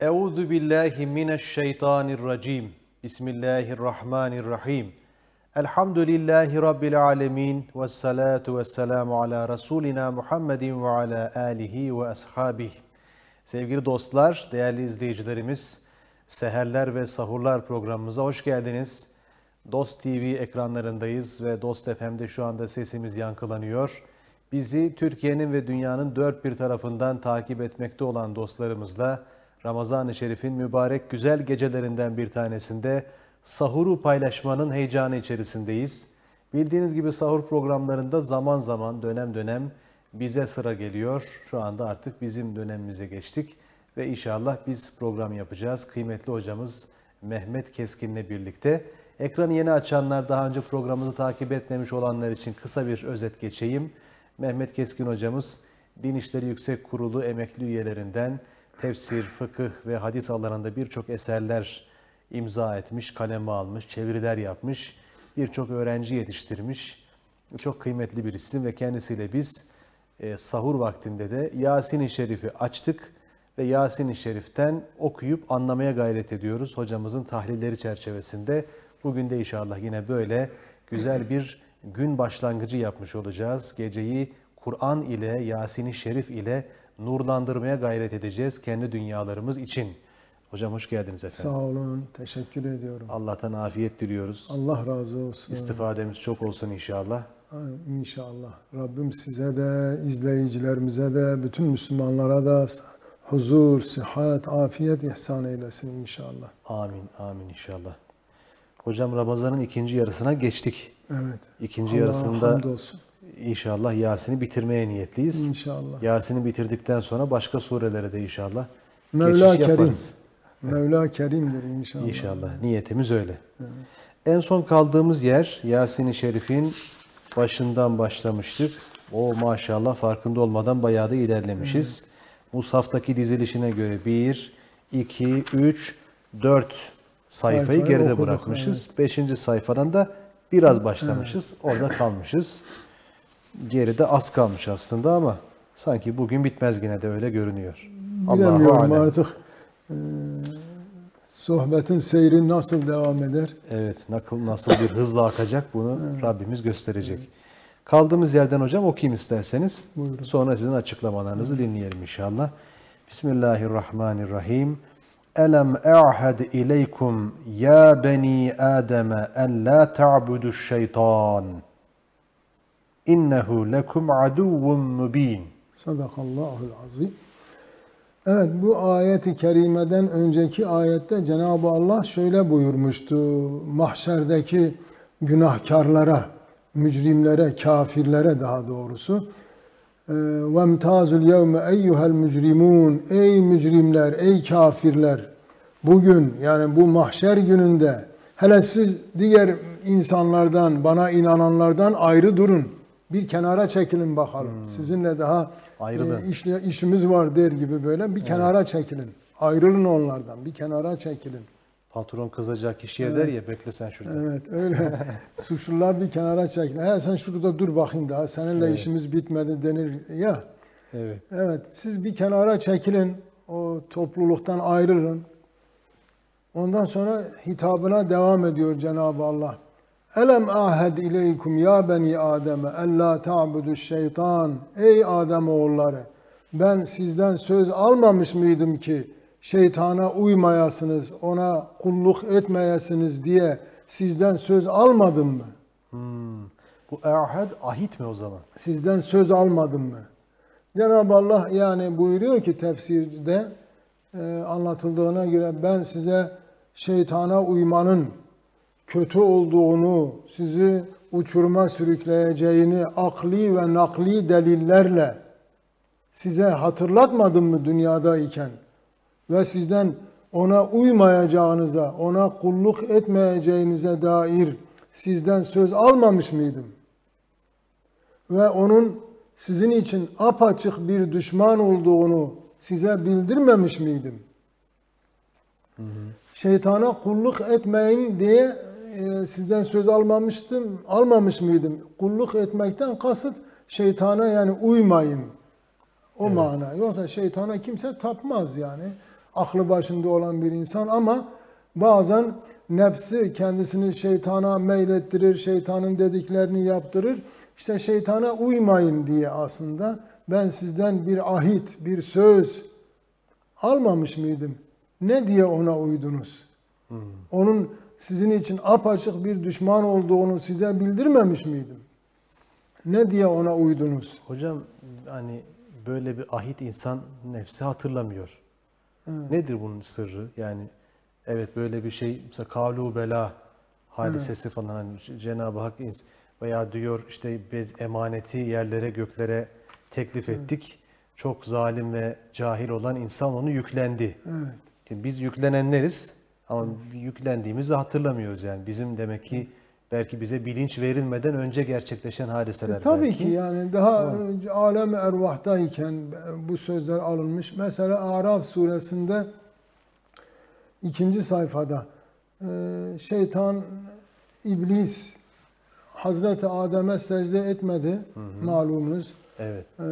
Euzu billahi mineşşeytanirracim. Bismillahirrahmanirrahim. Elhamdülillahi rabbil alamin ve salatu vesselamu ala rasulina Muhammedin ve ala alihi ve ashabihi. Sevgili dostlar, değerli izleyicilerimiz, Seherler ve Sahurlar programımıza hoş geldiniz. Dost TV ekranlarındayız ve Dost FM'de şu anda sesimiz yankılanıyor. Bizi Türkiye'nin ve dünyanın dört bir tarafından takip etmekte olan dostlarımızla Ramazan-ı Şerif'in mübarek güzel gecelerinden bir tanesinde sahuru paylaşmanın heyecanı içerisindeyiz. Bildiğiniz gibi sahur programlarında zaman zaman dönem dönem bize sıra geliyor. Şu anda artık bizim dönemimize geçtik ve inşallah biz program yapacağız. Kıymetli hocamız Mehmet Keskin'le birlikte. Ekranı yeni açanlar, daha önce programımızı takip etmemiş olanlar için kısa bir özet geçeyim. Mehmet Keskin hocamız Din İşleri Yüksek Kurulu emekli üyelerinden tefsir, fıkıh ve hadis alanında birçok eserler imza etmiş, kaleme almış, çeviriler yapmış, birçok öğrenci yetiştirmiş. Çok kıymetli bir isim ve kendisiyle biz e, sahur vaktinde de Yasin-i Şerif'i açtık ve Yasin-i Şerif'ten okuyup anlamaya gayret ediyoruz hocamızın tahlilleri çerçevesinde. Bugün de inşallah yine böyle güzel bir gün başlangıcı yapmış olacağız. Geceyi Kur'an ile, Yasin-i Şerif ile nurlandırmaya gayret edeceğiz kendi dünyalarımız için. Hocam hoş geldiniz efendim. Sağ olun, teşekkür ediyorum. Allah'tan afiyet diliyoruz. Allah razı olsun. İstifademiz çok olsun inşallah. İnşallah. Rabbim size de, izleyicilerimize de, bütün Müslümanlara da huzur, sıhhat, afiyet ihsan eylesin inşallah. Amin, amin inşallah. Hocam Ramazan'ın ikinci yarısına geçtik. Evet. İkinci Allah'a yarısında hamdolsun. İnşallah Yasin'i bitirmeye niyetliyiz. İnşallah. Yasin'i bitirdikten sonra başka surelere de inşallah Mevla Kerim. yaparız. Mevla Kerim'dir inşallah. İnşallah. Niyetimiz öyle. En son kaldığımız yer Yasin-i Şerif'in başından başlamıştık. O maşallah farkında olmadan bayağı da ilerlemişiz. Musaftaki dizilişine göre 1, 2, 3, 4 sayfayı Sayfayı geride okuduk, bırakmışız. 5. sayfadan da biraz başlamışız. Orada kalmışız. Geride az kalmış aslında ama sanki bugün bitmez yine de öyle görünüyor. Bilemiyorum artık e, sohbetin seyri nasıl devam eder? Evet, nakıl nasıl bir hızla akacak bunu Rabbimiz gösterecek. Kaldığımız yerden hocam okuyayım isterseniz. Buyurun. Sonra sizin açıklamalarınızı dinleyelim inşallah. Bismillahirrahmanirrahim. Elem a'had ileykum ya beni Adem en la ta'budu şeytan. İnnehu lekum aduvvun mubin. Sadakallahul azim. Evet bu ayeti kerimeden önceki ayette Cenab-ı Allah şöyle buyurmuştu. Mahşerdeki günahkarlara, mücrimlere, kafirlere daha doğrusu. وَمْتَازُ الْيَوْمَ اَيُّهَا الْمُجْرِمُونَ Ey mücrimler, ey kafirler. Bugün yani bu mahşer gününde hele siz diğer insanlardan, bana inananlardan ayrı durun. Bir kenara çekilin bakalım. Sizinle daha Ayrılın. e, iş- işimiz var der gibi böyle bir kenara çekilin. Ayrılın onlardan. Bir kenara çekilin. Patron kızacak kişiye der ya bekle sen şurada. Evet öyle. Suçlular bir kenara çekilin. He sen şurada dur bakayım daha. Seninle işimiz bitmedi denir ya. Evet. Evet siz bir kenara çekilin. O topluluktan ayrılın. Ondan sonra hitabına devam ediyor Cenab-ı Allah. Elem ahed ileykum ya beni Adem'e ella ta'budu şeytan. Ey Adem oğulları ben sizden söz almamış mıydım ki şeytana uymayasınız, ona kulluk etmeyesiniz diye sizden söz almadım mı? Hmm. Bu ahad ahit mi o zaman? Sizden söz almadım mı? Cenab-ı Allah yani buyuruyor ki tefsirde e, anlatıldığına göre ben size şeytana uymanın kötü olduğunu, sizi uçuruma sürükleyeceğini akli ve nakli delillerle size hatırlatmadım mı dünyadayken ve sizden ona uymayacağınıza, ona kulluk etmeyeceğinize dair sizden söz almamış mıydım? Ve onun sizin için apaçık bir düşman olduğunu size bildirmemiş miydim? Şeytana kulluk etmeyin diye e, sizden söz almamıştım, almamış mıydım? Kulluk etmekten kasıt şeytana yani uymayın. O mana. Yoksa şeytana kimse tapmaz yani. aklı başında olan bir insan ama bazen nefsi kendisini şeytana meylettirir, şeytanın dediklerini yaptırır. İşte şeytana uymayın diye aslında ben sizden bir ahit, bir söz almamış mıydım? Ne diye ona uydunuz? Onun sizin için apaçık bir düşman olduğunu size bildirmemiş miydim? Ne diye ona uydunuz? Hocam hani böyle bir ahit insan nefsi hatırlamıyor. Nedir bunun sırrı? Yani evet böyle bir şey mesela kavlu bela hadisesi falan hani Cenab-ı Hak veya diyor işte biz emaneti yerlere göklere teklif ettik. Çok zalim ve cahil olan insan onu yüklendi. Evet. Şimdi biz yüklenenleriz ama yüklendiğimizi hatırlamıyoruz yani. Bizim demek ki belki bize bilinç verilmeden önce gerçekleşen hadiseler. E, Tabii belki. ki yani daha önce alem ervahtayken bu sözler alınmış. Mesela Araf suresinde ikinci sayfada e, şeytan, iblis Hazreti Adem'e secde etmedi malumunuz. Evet. Ee,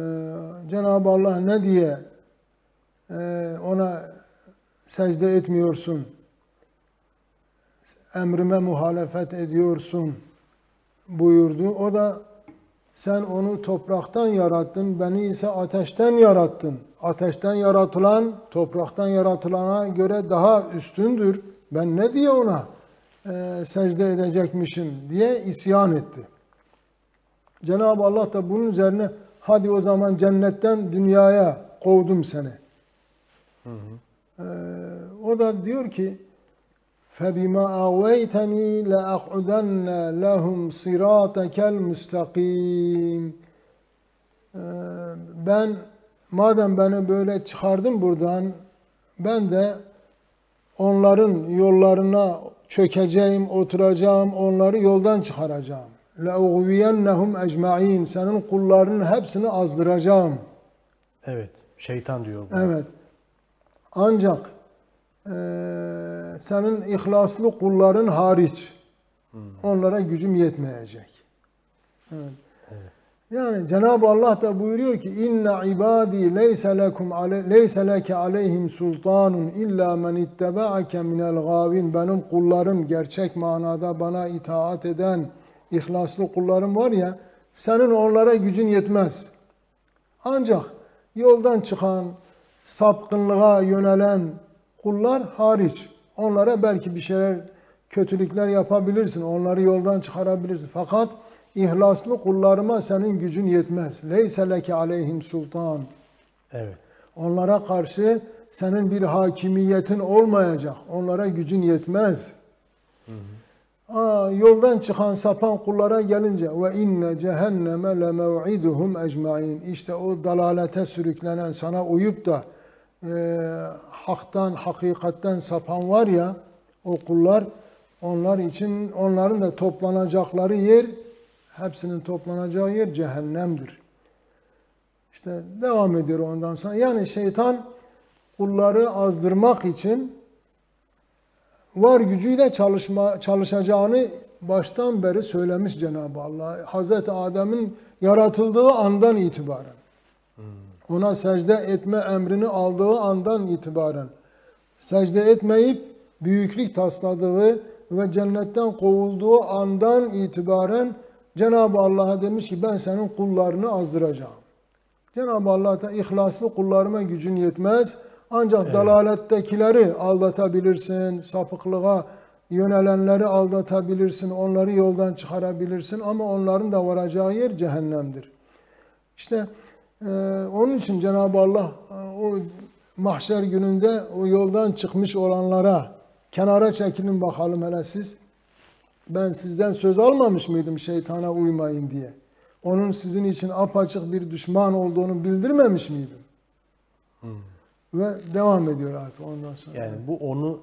Cenab-ı Allah ne diye e, ona secde etmiyorsun, emrime muhalefet ediyorsun buyurdu. O da sen onu topraktan yarattın, beni ise ateşten yarattın. Ateşten yaratılan topraktan yaratılana göre daha üstündür. Ben ne diye ona e, secde edecekmişim diye isyan etti. Cenab-ı Allah da bunun üzerine hadi o zaman cennetten dünyaya kovdum seni. Ee, o da diyor ki فَبِمَا اَوَيْتَنِي لَأَقْعُدَنَّ لَهُمْ صِرَاطَكَ الْمُسْتَقِيمِ Ee, Ben madem beni böyle çıkardın buradan ben de onların yollarına çökeceğim, oturacağım, onları yoldan çıkaracağım. لَاُغْوِيَنَّهُمْ اَجْمَعِينَ Senin kullarının hepsini azdıracağım. Evet. Şeytan diyor bu. Evet. Ancak eee, senin ihlaslı kulların hariç onlara gücüm yetmeyecek. Evet. Yani Cenab-ı Allah da buyuruyor ki inna ibadi leyse lekum ale, leyse leke aleyhim sultanun illa men ittebaake minel gavin. Benim kullarım gerçek manada bana itaat eden ihlaslı kullarım var ya senin onlara gücün yetmez. Ancak yoldan çıkan, sapkınlığa yönelen kullar hariç. Onlara belki bir şeyler, kötülükler yapabilirsin. Onları yoldan çıkarabilirsin. Fakat ihlaslı kullarıma senin gücün yetmez. Leyse leke aleyhim sultan. Evet. Onlara karşı senin bir hakimiyetin olmayacak. Onlara gücün yetmez. Aa, yoldan çıkan sapan kullara gelince ve inne cehenneme le mev'iduhum ecmaîn. İşte o dalalete sürüklenen sana uyup da e, haktan, hakikatten sapan var ya o kullar onlar için onların da toplanacakları yer hepsinin toplanacağı yer cehennemdir. İşte devam ediyor ondan sonra. Yani şeytan kulları azdırmak için var gücüyle çalışma çalışacağını baştan beri söylemiş Cenab-ı Allah. Hazreti Adem'in yaratıldığı andan itibaren. Ona secde etme emrini aldığı andan itibaren. Secde etmeyip büyüklük tasladığı ve cennetten kovulduğu andan itibaren Cenab-ı Allah'a demiş ki ben senin kullarını azdıracağım. Cenab-ı Allah da ihlaslı kullarıma gücün yetmez. Ancak dalalettekileri aldatabilirsin, sapıklığa yönelenleri aldatabilirsin, onları yoldan çıkarabilirsin ama onların da varacağı yer cehennemdir. İşte e, onun için Cenab-ı Allah e, o mahşer gününde o yoldan çıkmış olanlara kenara çekilin bakalım hele siz. Ben sizden söz almamış mıydım şeytana uymayın diye? Onun sizin için apaçık bir düşman olduğunu bildirmemiş miydim? Ve devam ediyor artık ondan sonra. Yani bu onu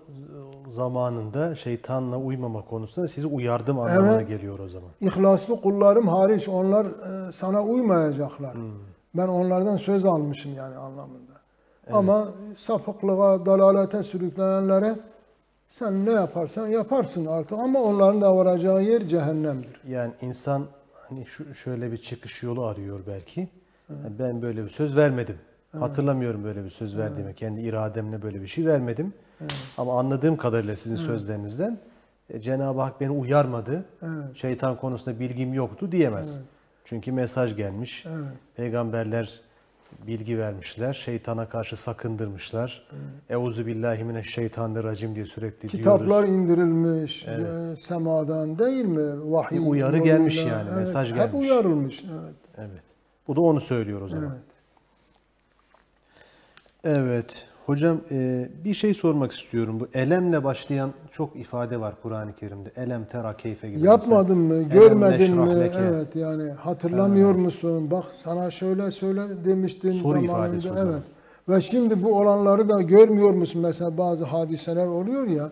zamanında şeytanla uymama konusunda sizi uyardım anlamına Evet. geliyor o zaman. İhlaslı kullarım hariç onlar e, sana uymayacaklar. Ben onlardan söz almışım yani anlamında. Ama sapıklığa, dalalete sürüklenenlere sen ne yaparsan yaparsın artık ama onların da varacağı yer cehennemdir. Yani insan hani şu şöyle bir çıkış yolu arıyor belki. Yani ben böyle bir söz vermedim. Hatırlamıyorum böyle bir söz verdiğimi. Kendi irademle böyle bir şey vermedim. Ama anladığım kadarıyla sizin sözlerinizden e, Cenab-ı Hak beni uyarmadı. Evet. Şeytan konusunda bilgim yoktu diyemez. Çünkü mesaj gelmiş. Evet. Peygamberler bilgi vermişler. Şeytana karşı sakındırmışlar. Euzu billahi mineşşeytanirracim diye sürekli Kitaplar diyoruz. indirilmiş e, semadan değil mi? Vahiy Bir uyarı yoluyla. gelmiş yani, mesaj Hep gelmiş. uyarılmış. Evet. Evet. Bu da onu söylüyor o zaman. Evet. Evet. Hocam e, bir şey sormak istiyorum. Bu elemle başlayan çok ifade var Kur'an-ı Kerim'de. Elem tera keyfe gibi. Yapmadın mı? Görmedin mi? leke. Evet yani hatırlamıyor musun? Bak sana şöyle söyle demiştin Soru zamanında. zaman. Evet. Ve şimdi bu olanları da görmüyor musun? Mesela bazı hadiseler oluyor ya.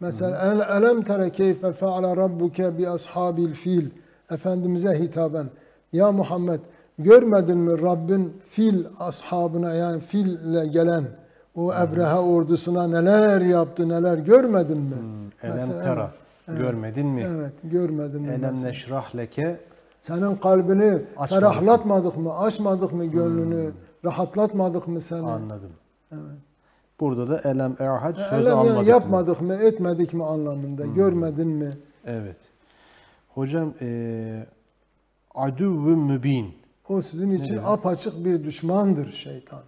Mesela el elem tere keyfe feala rabbuke bi ashabil fil. Efendimize hitaben. Ya Muhammed görmedin mi Rabbin fil ashabına yani fille gelen o Ebrehe ordusuna neler yaptı neler görmedin mi? Elem Mesela, tera. evet. Görmedin mi? Evet görmedin mi? Elem neşrah leke. Senin kalbini Açmadık ferahlatmadık mı? Açmadık mı gönlünü? Rahatlatmadık mı seni? Anladım. Burada da elem erhad söz Elem yani almadık mı? yapmadık mı? Etmedik mi anlamında? Görmedin mi? Evet. Hocam e, aduvvü mübin. O sizin için apaçık bir düşmandır şeytan.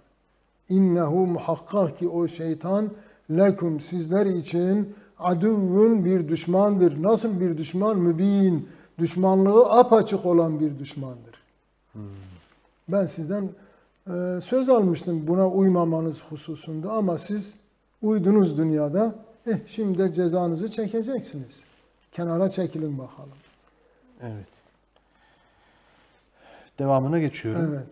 İnnehu muhakkak ki o şeytan lekum sizler için aduvvun bir düşmandır. Nasıl bir düşman? Mübin. Düşmanlığı apaçık olan bir düşmandır. Ben sizden e, söz almıştım buna uymamanız hususunda ama siz uydunuz dünyada. Eh şimdi de cezanızı çekeceksiniz. Kenara çekilin bakalım. Evet. Devamına geçiyorum. Evet.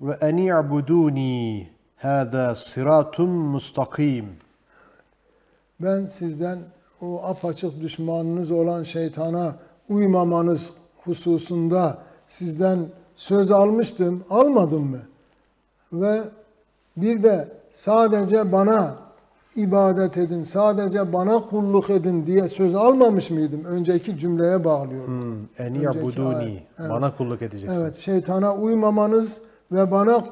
Ve en i'buduni hâzâ sıratun mustakim. Ben sizden o apaçık düşmanınız olan şeytana uymamanız hususunda sizden söz almıştım, almadım mı? Ve bir de sadece bana ibadet edin, sadece bana kulluk edin diye söz almamış mıydım? Önceki cümleye bağlıyorum. Hmm, En ayet, evet. Bana kulluk edeceksin. Evet, şeytana uymamanız ve bana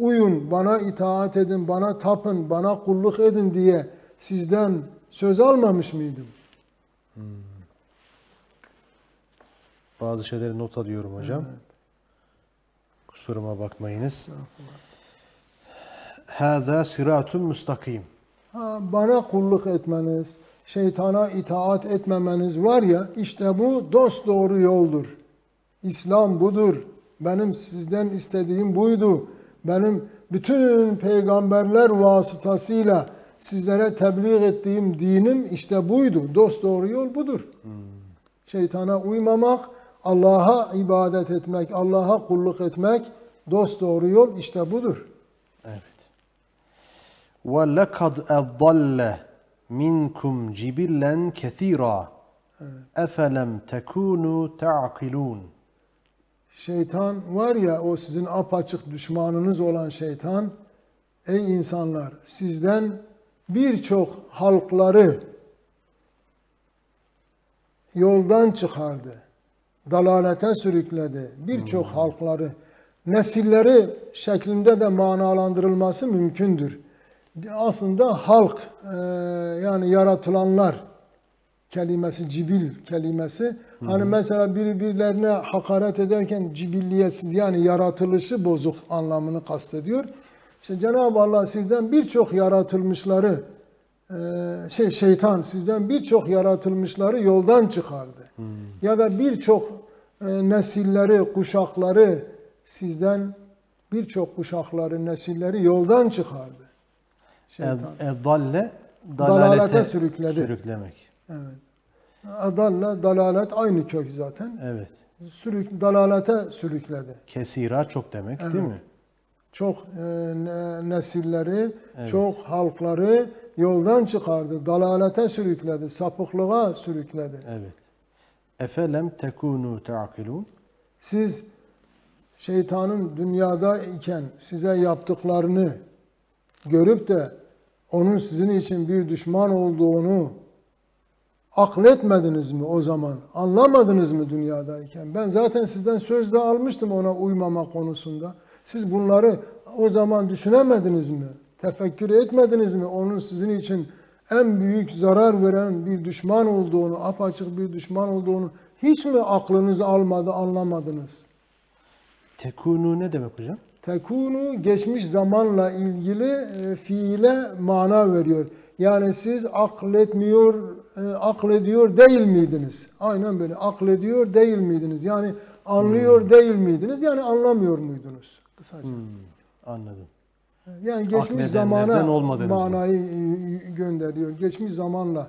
uyun, bana itaat edin, bana tapın, bana kulluk edin diye sizden söz almamış mıydım? Bazı şeyleri not alıyorum hocam. Kusuruma bakmayınız. Hâzâ sıratun mustakim. Ha, bana kulluk etmeniz, şeytana itaat etmemeniz var ya, işte bu dost doğru yoldur. İslam budur. Benim sizden istediğim buydu. Benim bütün peygamberler vasıtasıyla sizlere tebliğ ettiğim dinim işte buydu. Dost doğru yol budur. Şeytana uymamak, Allah'a ibadet etmek, Allah'a kulluk etmek dost doğru yol işte budur. Evet. Ve lekad eddalle minkum cibillen kethira. Efelem tekunu ta'kilun. Şeytan var ya o sizin apaçık düşmanınız olan şeytan ey insanlar sizden birçok halkları yoldan çıkardı. Dalalete sürükledi. Birçok halkları nesilleri şeklinde de manalandırılması mümkündür. Aslında halk e, yani yaratılanlar kelimesi cibil kelimesi hani mesela birbirlerine hakaret ederken cibilliyetsiz yani yaratılışı bozuk anlamını kastediyor. İşte Cenab-ı Allah sizden birçok yaratılmışları e, şey şeytan sizden birçok yaratılmışları yoldan çıkardı. Ya da birçok e, nesilleri, kuşakları sizden birçok kuşakları, nesilleri yoldan çıkardı. Şeytan. Ed- Eddalle Dalalete dalalete sürükledi. Sürüklemek. Evet. Adalla dalalet aynı kök zaten. Evet. Sürük, dalalete sürükledi. Kesira çok demek değil mi? Çok e, ne- nesilleri, çok halkları yoldan çıkardı. Dalalete sürükledi, sapıklığa sürükledi. Evet. Efelem tekunu ta'kilun. Siz şeytanın dünyada iken size yaptıklarını görüp de onun sizin için bir düşman olduğunu akletmediniz mi o zaman? Anlamadınız mı dünyadayken? Ben zaten sizden söz de almıştım ona uymama konusunda. Siz bunları O zaman düşünemediniz mi? Tefekkür etmediniz mi? Onun sizin için en büyük zarar veren bir düşman olduğunu, apaçık bir düşman olduğunu hiç mi aklınız almadı, anlamadınız? Tekunu ne demek hocam? Tekunu geçmiş zamanla ilgili e, fiile mana veriyor. Yani siz akletmiyor, e, aklediyor değil miydiniz? Aynen böyle. Aklediyor değil miydiniz? Yani anlıyor değil miydiniz? Yani anlamıyor muydunuz? Kısaca. Hmm, anladım. Yani geçmiş zamana mı? manayı e, gönderiyor. Geçmiş zamanla,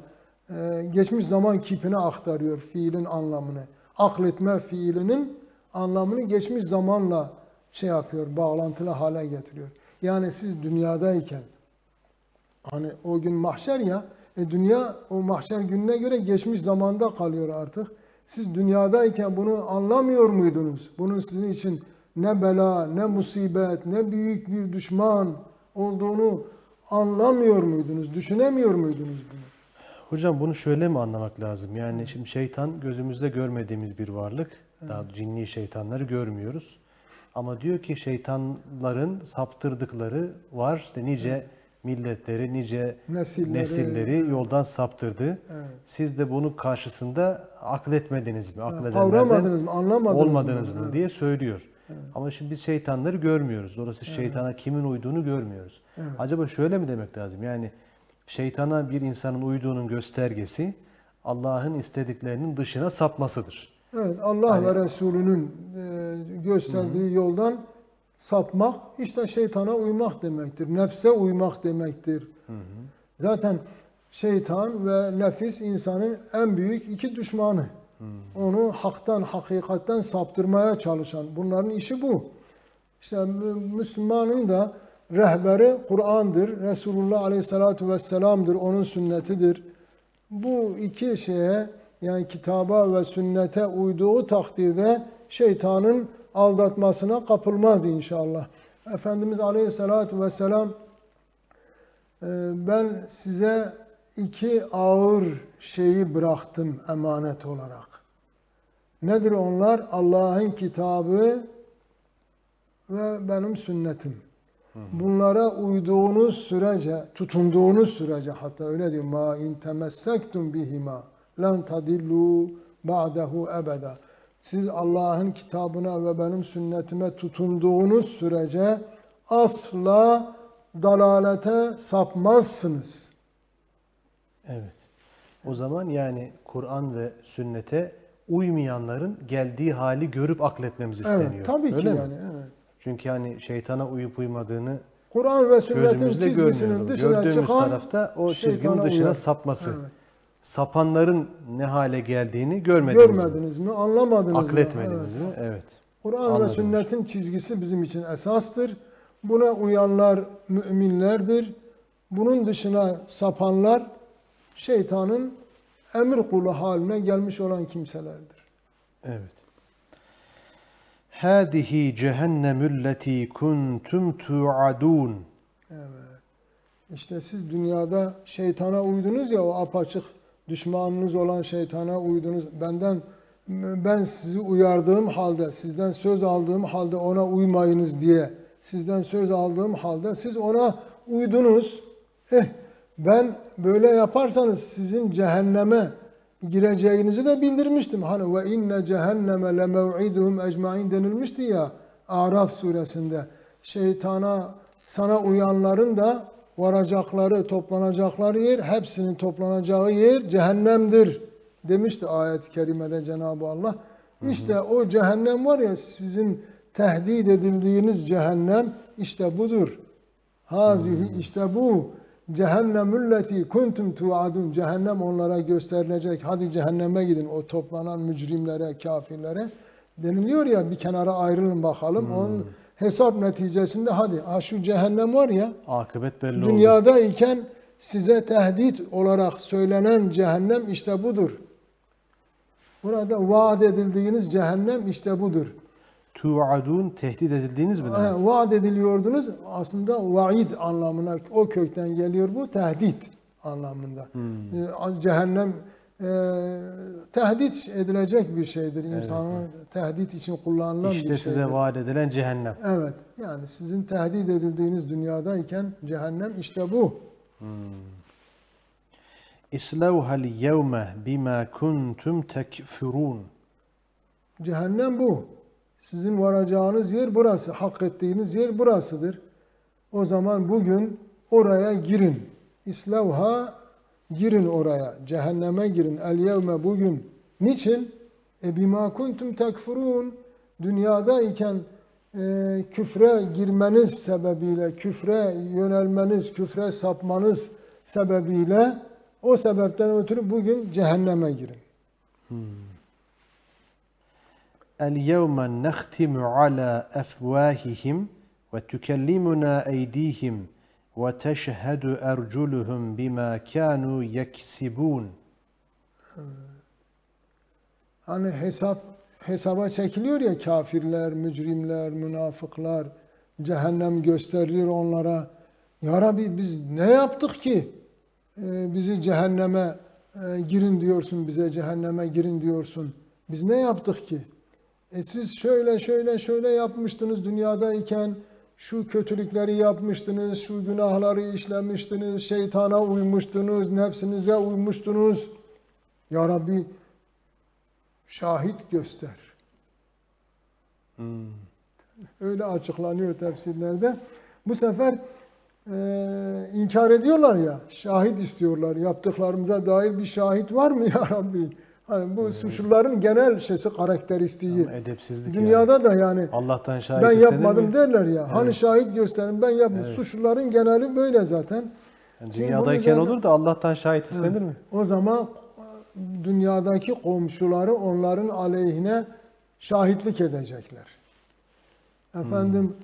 e, geçmiş zaman kipine aktarıyor fiilin anlamını. Akletme fiilinin anlamını geçmiş zamanla şey yapıyor, bağlantılı hale getiriyor. Yani siz dünyadayken, hani o gün mahşer ya, e dünya o mahşer gününe göre geçmiş zamanda kalıyor artık. Siz dünyadayken bunu anlamıyor muydunuz? Bunun sizin için ne bela, ne musibet, ne büyük bir düşman olduğunu anlamıyor muydunuz? Düşünemiyor muydunuz bunu? Hocam bunu şöyle mi anlamak lazım? Yani şimdi şeytan gözümüzde görmediğimiz bir varlık. Daha cinni şeytanları görmüyoruz. Ama diyor ki şeytanların saptırdıkları var. İşte nice milletleri, nice Nesilleri. nesilleri yoldan saptırdı. Evet. Siz de bunun karşısında akletmediniz mi? Akledenlerden Kavramadınız mı? Anlamadınız olmadınız mı? mı Evet. diye söylüyor. Ama şimdi biz şeytanları görmüyoruz. Dolayısıyla şeytana kimin uyduğunu görmüyoruz. Acaba şöyle mi demek lazım? Yani şeytana bir insanın uyduğunun göstergesi Allah'ın istediklerinin dışına sapmasıdır. Evet, Allah Hani- ve Resulünün e, gösterdiği yoldan sapmak işte şeytana uymak demektir. Nefse uymak demektir. Zaten şeytan ve nefis insanın en büyük iki düşmanı. Onu haktan, hakikatten saptırmaya çalışan. Bunların işi bu. İşte Mü- Müslümanın da rehberi Kur'an'dır. Resulullah Aleyhisselatü Vesselam'dır. Onun sünnetidir. Bu iki şeye yani kitaba ve sünnete uyduğu takdirde şeytanın aldatmasına kapılmaz inşallah. Efendimiz Aleyhisselatü Vesselam e, ben size iki ağır şeyi bıraktım emanet olarak. Nedir onlar? Allah'ın kitabı ve benim sünnetim. Bunlara uyduğunuz sürece, tutunduğunuz sürece hatta öyle diyor ma in temessektum bihima lan tadillu ba'dehu ebeda. Siz Allah'ın kitabına ve benim sünnetime tutunduğunuz sürece asla dalalete sapmazsınız. Evet. O zaman yani Kur'an ve sünnete uymayanların geldiği hali görüp akletmemiz isteniyor. Evet, tabii ki Öyle mi? yani. Evet. Çünkü hani şeytana uyup uymadığını Kur'an ve sünnetin çizgisinin görmüyoruz. dışına Gördüğümüz çıkan tarafta o çizginin dışına uyar. sapması. Evet. Sapanların ne hale geldiğini görmediniz mi? Görmediniz mi? Anlamadınız mı? Akletmediniz Evet. mi? Evet. Kur'an ve sünnetin çizgisi bizim için esastır. Buna uyanlar müminlerdir. Bunun dışına sapanlar şeytanın emir kulu haline gelmiş olan kimselerdir. Evet. Hâzihi cehennemülleti kuntum tu'adun. Evet. İşte siz dünyada şeytana uydunuz ya o apaçık düşmanınız olan şeytana uydunuz. Benden ben sizi uyardığım halde, sizden söz aldığım halde ona uymayınız diye sizden söz aldığım halde siz ona uydunuz. Eh ben böyle yaparsanız sizin cehenneme gireceğinizi de bildirmiştim. Hani ve inne cehenneme le mev'iduhum ecmaîn denilmişti ya Araf suresinde. Şeytana sana uyanların da varacakları, toplanacakları yer, hepsinin toplanacağı yer cehennemdir demişti ayet-i kerimede Cenab-ı Allah. İşte o cehennem var ya sizin tehdit edildiğiniz cehennem işte budur. Hazihi işte bu cehennemülleti kuntum tuadun cehennem onlara gösterilecek. Hadi cehenneme gidin o toplanan mücrimlere, kafirlere deniliyor ya bir kenara ayrılın bakalım. Onun hesap neticesinde hadi ha şu cehennem var ya Akıbet belli oldu. dünyadayken size tehdit olarak söylenen cehennem işte budur. Burada vaat edildiğiniz cehennem işte budur. Tu'adun tehdit edildiğiniz mi? Ha, vaat ediliyordunuz aslında vaid anlamına o kökten geliyor bu tehdit anlamında. Ee, Cehennem tehdit edilecek bir şeydir. İnsanın tehdit için kullanılan bir İşte şeydir. size vaat edilen cehennem. Evet. Yani sizin tehdit edildiğiniz dünyadayken cehennem işte bu. İslevhel yevme bima kuntum tekfurun. Cehennem bu. Sizin varacağınız yer burası. Hak ettiğiniz yer burasıdır. O zaman bugün oraya girin. İslavha girin oraya. Cehenneme girin. El yevme bugün. Niçin? E bima kuntum tekfurun. Dünyada iken e, küfre girmeniz sebebiyle, küfre yönelmeniz, küfre sapmanız sebebiyle o sebepten ötürü bugün cehenneme girin. El yevme nehtimu ala efvahihim ve tükellimuna ve teşhedü erculuhum bima kanu yeksibun. Hani hesap hesaba çekiliyor ya kafirler, mücrimler, münafıklar, cehennem gösterilir onlara. Ya Rabbi biz ne yaptık ki e, bizi cehenneme e, girin diyorsun, bize cehenneme girin diyorsun. Biz ne yaptık ki? E siz şöyle şöyle şöyle yapmıştınız dünyadayken, şu kötülükleri yapmıştınız, şu günahları işlemiştiniz, şeytana uymuştunuz, nefsinize uymuştunuz. Ya Rabbi şahit göster. Öyle açıklanıyor tefsirlerde. Bu sefer e, inkar ediyorlar ya, şahit istiyorlar. Yaptıklarımıza dair bir şahit var mı ya Rabbi? Hani bu suçluların genel şeysi karakteristiği. Ama edepsizlik Dünyada da yani Allah'tan şahit ben yapmadım mi? derler ya. Hani şahit gösterin ben yapmadım. Suçluların geneli böyle zaten. Yani dünyadayken olur da Allah'tan şahit istenir mi? O zaman dünyadaki komşuları onların aleyhine şahitlik edecekler. Efendim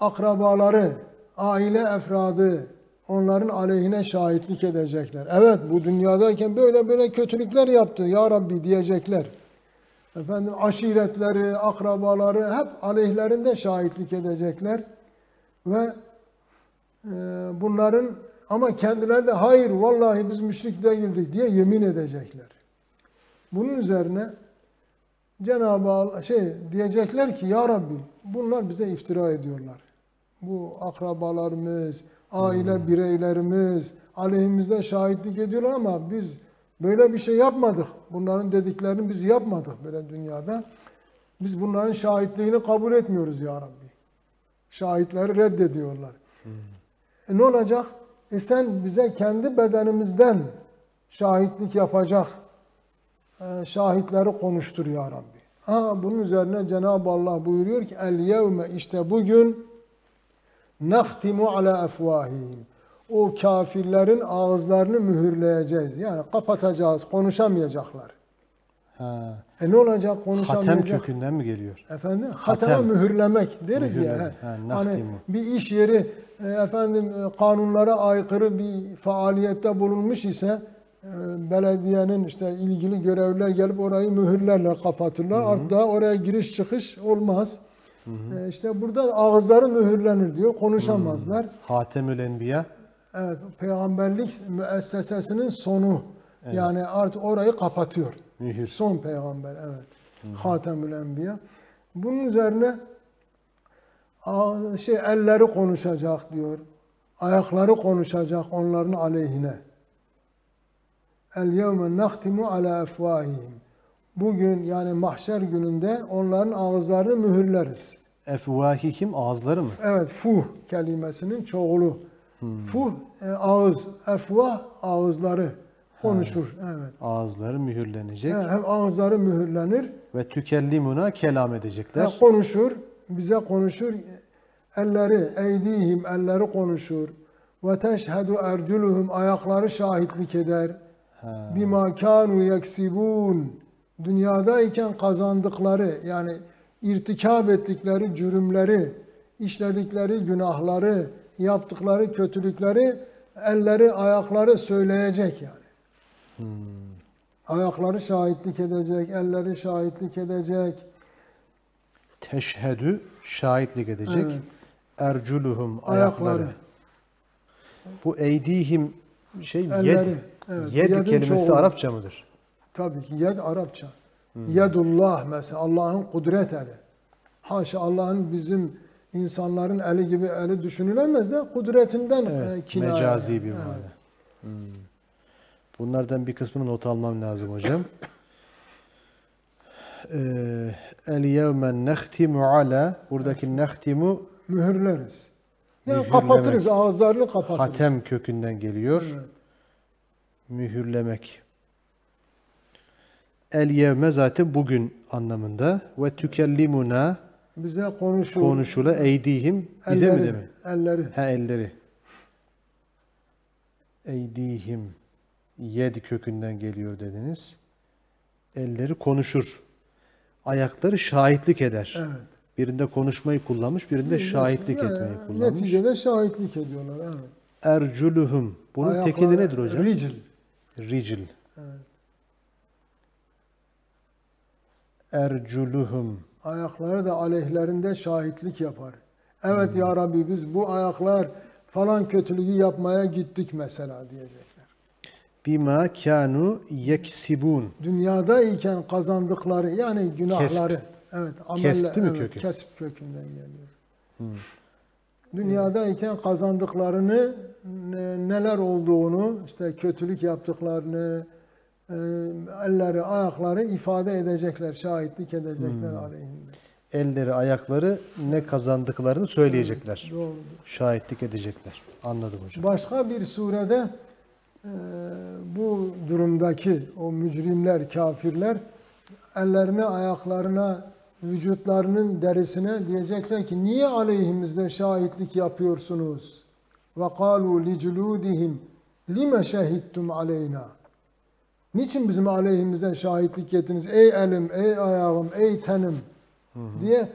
akrabaları, aile efradı onların aleyhine şahitlik edecekler. Evet bu dünyadayken böyle böyle kötülükler yaptı ya Rabbi diyecekler. Efendim aşiretleri, akrabaları hep aleyhlerinde şahitlik edecekler. Ve e, bunların ama kendileri de hayır vallahi biz müşrik değildik diye yemin edecekler. Bunun üzerine Cenab-ı Allah şey diyecekler ki ya Rabbi bunlar bize iftira ediyorlar. Bu akrabalarımız, aile bireylerimiz aleyhimizde şahitlik ediyorlar ama biz böyle bir şey yapmadık. Bunların dediklerini biz yapmadık böyle dünyada. Biz bunların şahitliğini kabul etmiyoruz ya Rabbi. Şahitleri reddediyorlar. E ne olacak? E sen bize kendi bedenimizden şahitlik yapacak e, şahitleri konuştur ya Rabbi. Ha, bunun üzerine Cenab-ı Allah buyuruyor ki el yevme işte bugün nahtimu ala efvahihim. O kafirlerin ağızlarını mühürleyeceğiz. Yani kapatacağız, konuşamayacaklar. Ha. E ne olacak Hatem konuşamayacak? kökünden mi geliyor? Efendim Hatem. hateme mühürlemek deriz ya. Mühürlemek, he. ha, hani bir iş yeri e, efendim e, kanunlara aykırı bir faaliyette bulunmuş ise e, belediyenin işte ilgili görevliler gelip orayı mühürlerler, kapatırlar. Artık daha oraya giriş çıkış olmaz. E, işte burada ağızları mühürlenir diyor. Konuşamazlar. Hatemül Enbiya. Evet, peygamberlik müessesesinin sonu. Yani artık orayı kapatıyor. Mühür. Son peygamber evet. Hatemül Enbiya. Bunun üzerine şey elleri konuşacak diyor. Ayakları konuşacak onların aleyhine. El yevme nahtimu ala efvahihim. Bugün yani mahşer gününde onların ağızlarını mühürleriz. Efvahihim ağızları mı? Evet, fuh kelimesinin çoğulu. Fuh e, ağız, efvah ağızları konuşur. Evet. Ağızları mühürlenecek. Evet, Hem ağızları mühürlenir, Ve tükellimuna kelam edecekler. ve konuşur, bize konuşur. Elleri, eydihim elleri konuşur. Ve teşhedü erculuhum ayakları şahitlik eder. Ha. Bima kanu yeksibun. Dünyadayken kazandıkları yani irtikab ettikleri cürümleri, işledikleri günahları, yaptıkları kötülükleri elleri, ayakları söyleyecek yani. Ayakları şahitlik edecek, elleri şahitlik edecek. Teşhedü şahitlik edecek. Evet. Erculuhum Ayakları. ayakları. Bu eydihim şey Elleri, yed. evet, Yed kelimesi. Arapça mıdır? Tabii ki yed Arapça. Yedullah mesela Allah'ın kudret eli. Haşa Allah'ın bizim insanların eli gibi eli düşünülemez de kudretinden Evet, e, kinaye. mecazi bir Evet. mana. Hmm. Bunlardan bir kısmını not almam lazım hocam. Ee, El yevmen nehtimu ala buradaki nehtimu Mühürleriz. Yani Mühürlemek. kapatırız, ağızlarını kapatırız. hatem kökünden geliyor. Evet. Mühürlemek. El yevme zaten bugün anlamında ve tükellimuna Bize konuşur. konuşula eydihim bize elleri, mi demek? Elleri. Ha elleri. Eydihim yed kökünden geliyor dediniz. Elleri konuşur. Ayakları şahitlik eder. Evet. Birinde konuşmayı kullanmış, birinde şahitlik Yani etmeyi kullanmış. Neticede şahitlik ediyorlar. Evet. Erculuhum. Bunun Ayakları- tekili nedir hocam? Ricil. Ricil. Evet. Erculuhum. Ayakları da aleyhlerinde şahitlik yapar. Evet ya Rabbi biz bu ayaklar falan kötülüğü yapmaya gittik mesela diyecekler. Bima kanu yeksibun. Dünyadayken kazandıkları yani günahları. Evet, Kesp değil mi evet, kökü? Kesp kökünden geliyor. Dünyadayken kazandıklarını ne- neler olduğunu, işte kötülük yaptıklarını, e, elleri, ayakları ifade edecekler, şahitlik edecekler aleyhinde. Elleri, ayakları ne kazandıklarını söyleyecekler. Doğrudur. Şahitlik edecekler. Anladım hocam. Başka bir surede e, bu durumdaki o mücrimler, kafirler ellerine, ayaklarına, vücutlarının derisine diyecekler ki niye aleyhimizde şahitlik yapıyorsunuz? Ve kalu li culudihim lime şehittum aleyna? Niçin bizim aleyhimizden şahitlik ettiniz? Ey elim, ey ayağım, ey tenim diye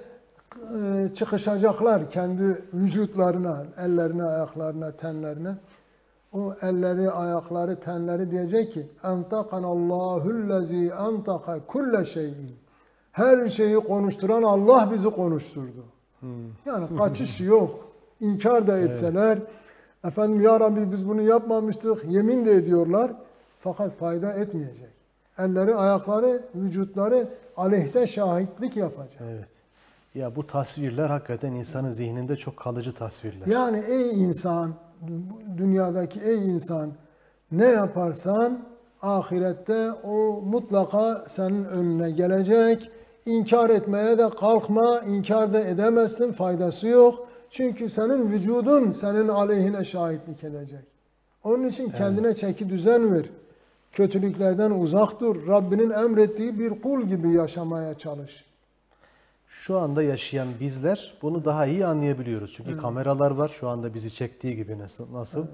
e, çıkışacaklar kendi vücutlarına, ellerine, ayaklarına, tenlerine. O elleri, ayakları, tenleri diyecek ki Entakanallahüllezî entaka kulle şeyin. Her şeyi konuşturan Allah bizi konuşturdu. Yani kaçış yok. İnkar da etseler, efendim ya Rabbi biz bunu yapmamıştık, yemin de ediyorlar. Fakat fayda etmeyecek. Elleri, ayakları, vücutları aleyhte şahitlik yapacak. Evet. Ya bu tasvirler hakikaten insanın zihninde çok kalıcı tasvirler. Yani ey insan, dünyadaki ey insan ne yaparsan ahirette o mutlaka senin önüne gelecek. İnkar etmeye de kalkma, inkar da edemezsin, faydası yok. Çünkü senin vücudun senin aleyhine şahitlik edecek. Onun için kendine çeki düzen ver. Kötülüklerden uzak dur. Rabbinin emrettiği bir kul gibi yaşamaya çalış. Şu anda yaşayan bizler bunu daha iyi anlayabiliyoruz. Çünkü kameralar var. Şu anda bizi çektiği gibi nasıl nasıl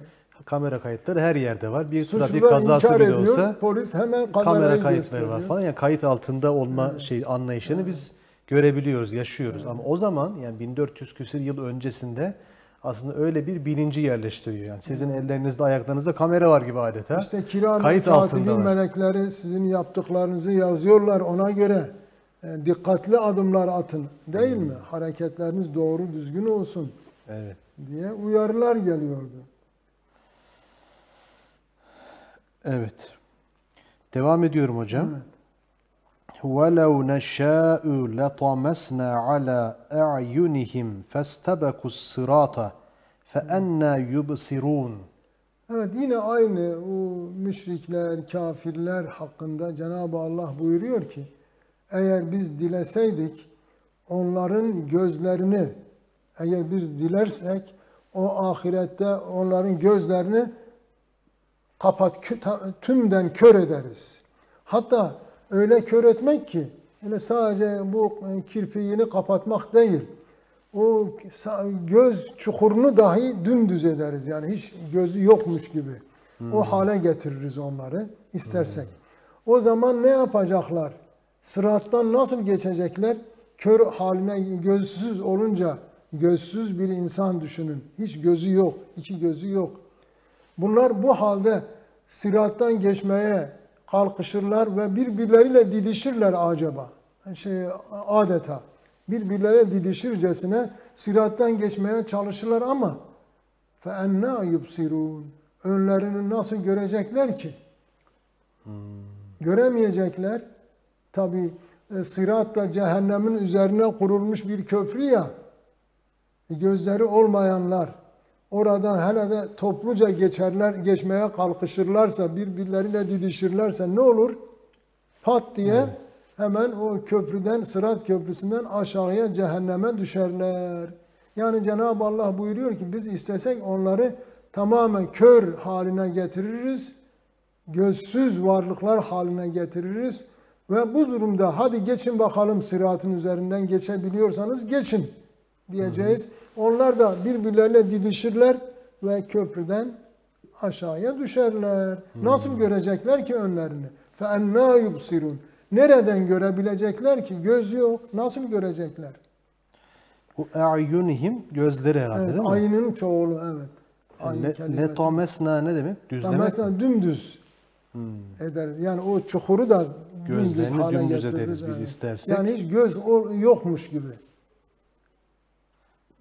kamera kayıtları her yerde var. Bir trafik Suçlular kazası inkar bile ediyor, olsa polis hemen kamera kayıtları gösteriyor. var falan. Yani kayıt altında olma şey anlayışını biz görebiliyoruz, yaşıyoruz. Ama o zaman yani 1400 küsur yıl öncesinde aslında öyle bir bilinci yerleştiriyor. Yani sizin ellerinizde, ayaklarınızda kamera var gibi adeta. İşte kiramen Kayıt katibin melekleri sizin yaptıklarınızı yazıyorlar. Ona göre e, dikkatli adımlar atın. Değil mi? Hareketleriniz doğru düzgün olsun Evet. diye uyarılar geliyordu. Evet. Devam ediyorum hocam. Evet. وَلَوْ نَشَاءُ لَطَمَسْنَا عَلَى أَعْيُنِهِمْ فَاسْتَبَكُوا الصِّرَاطَ فَأَنَّا يُبْصِرُونَ Evet yine aynı o müşrikler, kafirler hakkında Cenab-ı Allah buyuruyor ki eğer biz dileseydik onların gözlerini eğer biz dilersek o ahirette onların gözlerini kapat kö- ta- tümden kör ederiz. Hatta öyle kör etmek ki yani sadece bu e, kirpiğini kapatmak değil. O göz çukurunu dahi dümdüz ederiz. Yani hiç gözü yokmuş gibi. O hale getiririz onları istersek. O zaman ne yapacaklar? Sırattan nasıl geçecekler? Kör haline gözsüz olunca gözsüz bir insan düşünün. Hiç gözü yok, iki gözü yok. Bunlar bu halde sırattan geçmeye kalkışırlar ve birbirleriyle didişirler acaba. Şey adeta birbirleriyle didişircesine sırattan geçmeye çalışırlar ama فَاَنَّا يُبْصِرُونَ Önlerini nasıl görecekler ki? Göremeyecekler. Tabi e, sırat da cehennemin üzerine kurulmuş bir köprü ya. E, gözleri olmayanlar oradan hele de topluca geçerler, geçmeye kalkışırlarsa, birbirleriyle didişirlerse ne olur? Pat diye hemen o köprüden, sırat köprüsünden aşağıya cehenneme düşerler. Yani Cenab-ı Allah buyuruyor ki biz istesek onları tamamen kör haline getiririz, gözsüz varlıklar haline getiririz ve bu durumda hadi geçin bakalım sıratın üzerinden geçebiliyorsanız geçin diyeceğiz. Onlar da birbirleriyle didişirler ve köprüden aşağıya düşerler. Nasıl görecekler ki önlerini? فَاَنَّا يُبْصِرُونَ Nereden görebilecekler ki? Göz yok. Nasıl görecekler? Bu e'yunihim gözleri herhalde Evet, değil mi? ayının çoğulu evet. Ayın Le, kelimesi. letomesna ne demek? Düzlemek mi? Mesela dümdüz eder. Yani o çukuru da dümdüz Gözlerini hale dümdüz getiririz. ederiz biz Evet. istersek. Yani hiç göz ol- yokmuş gibi.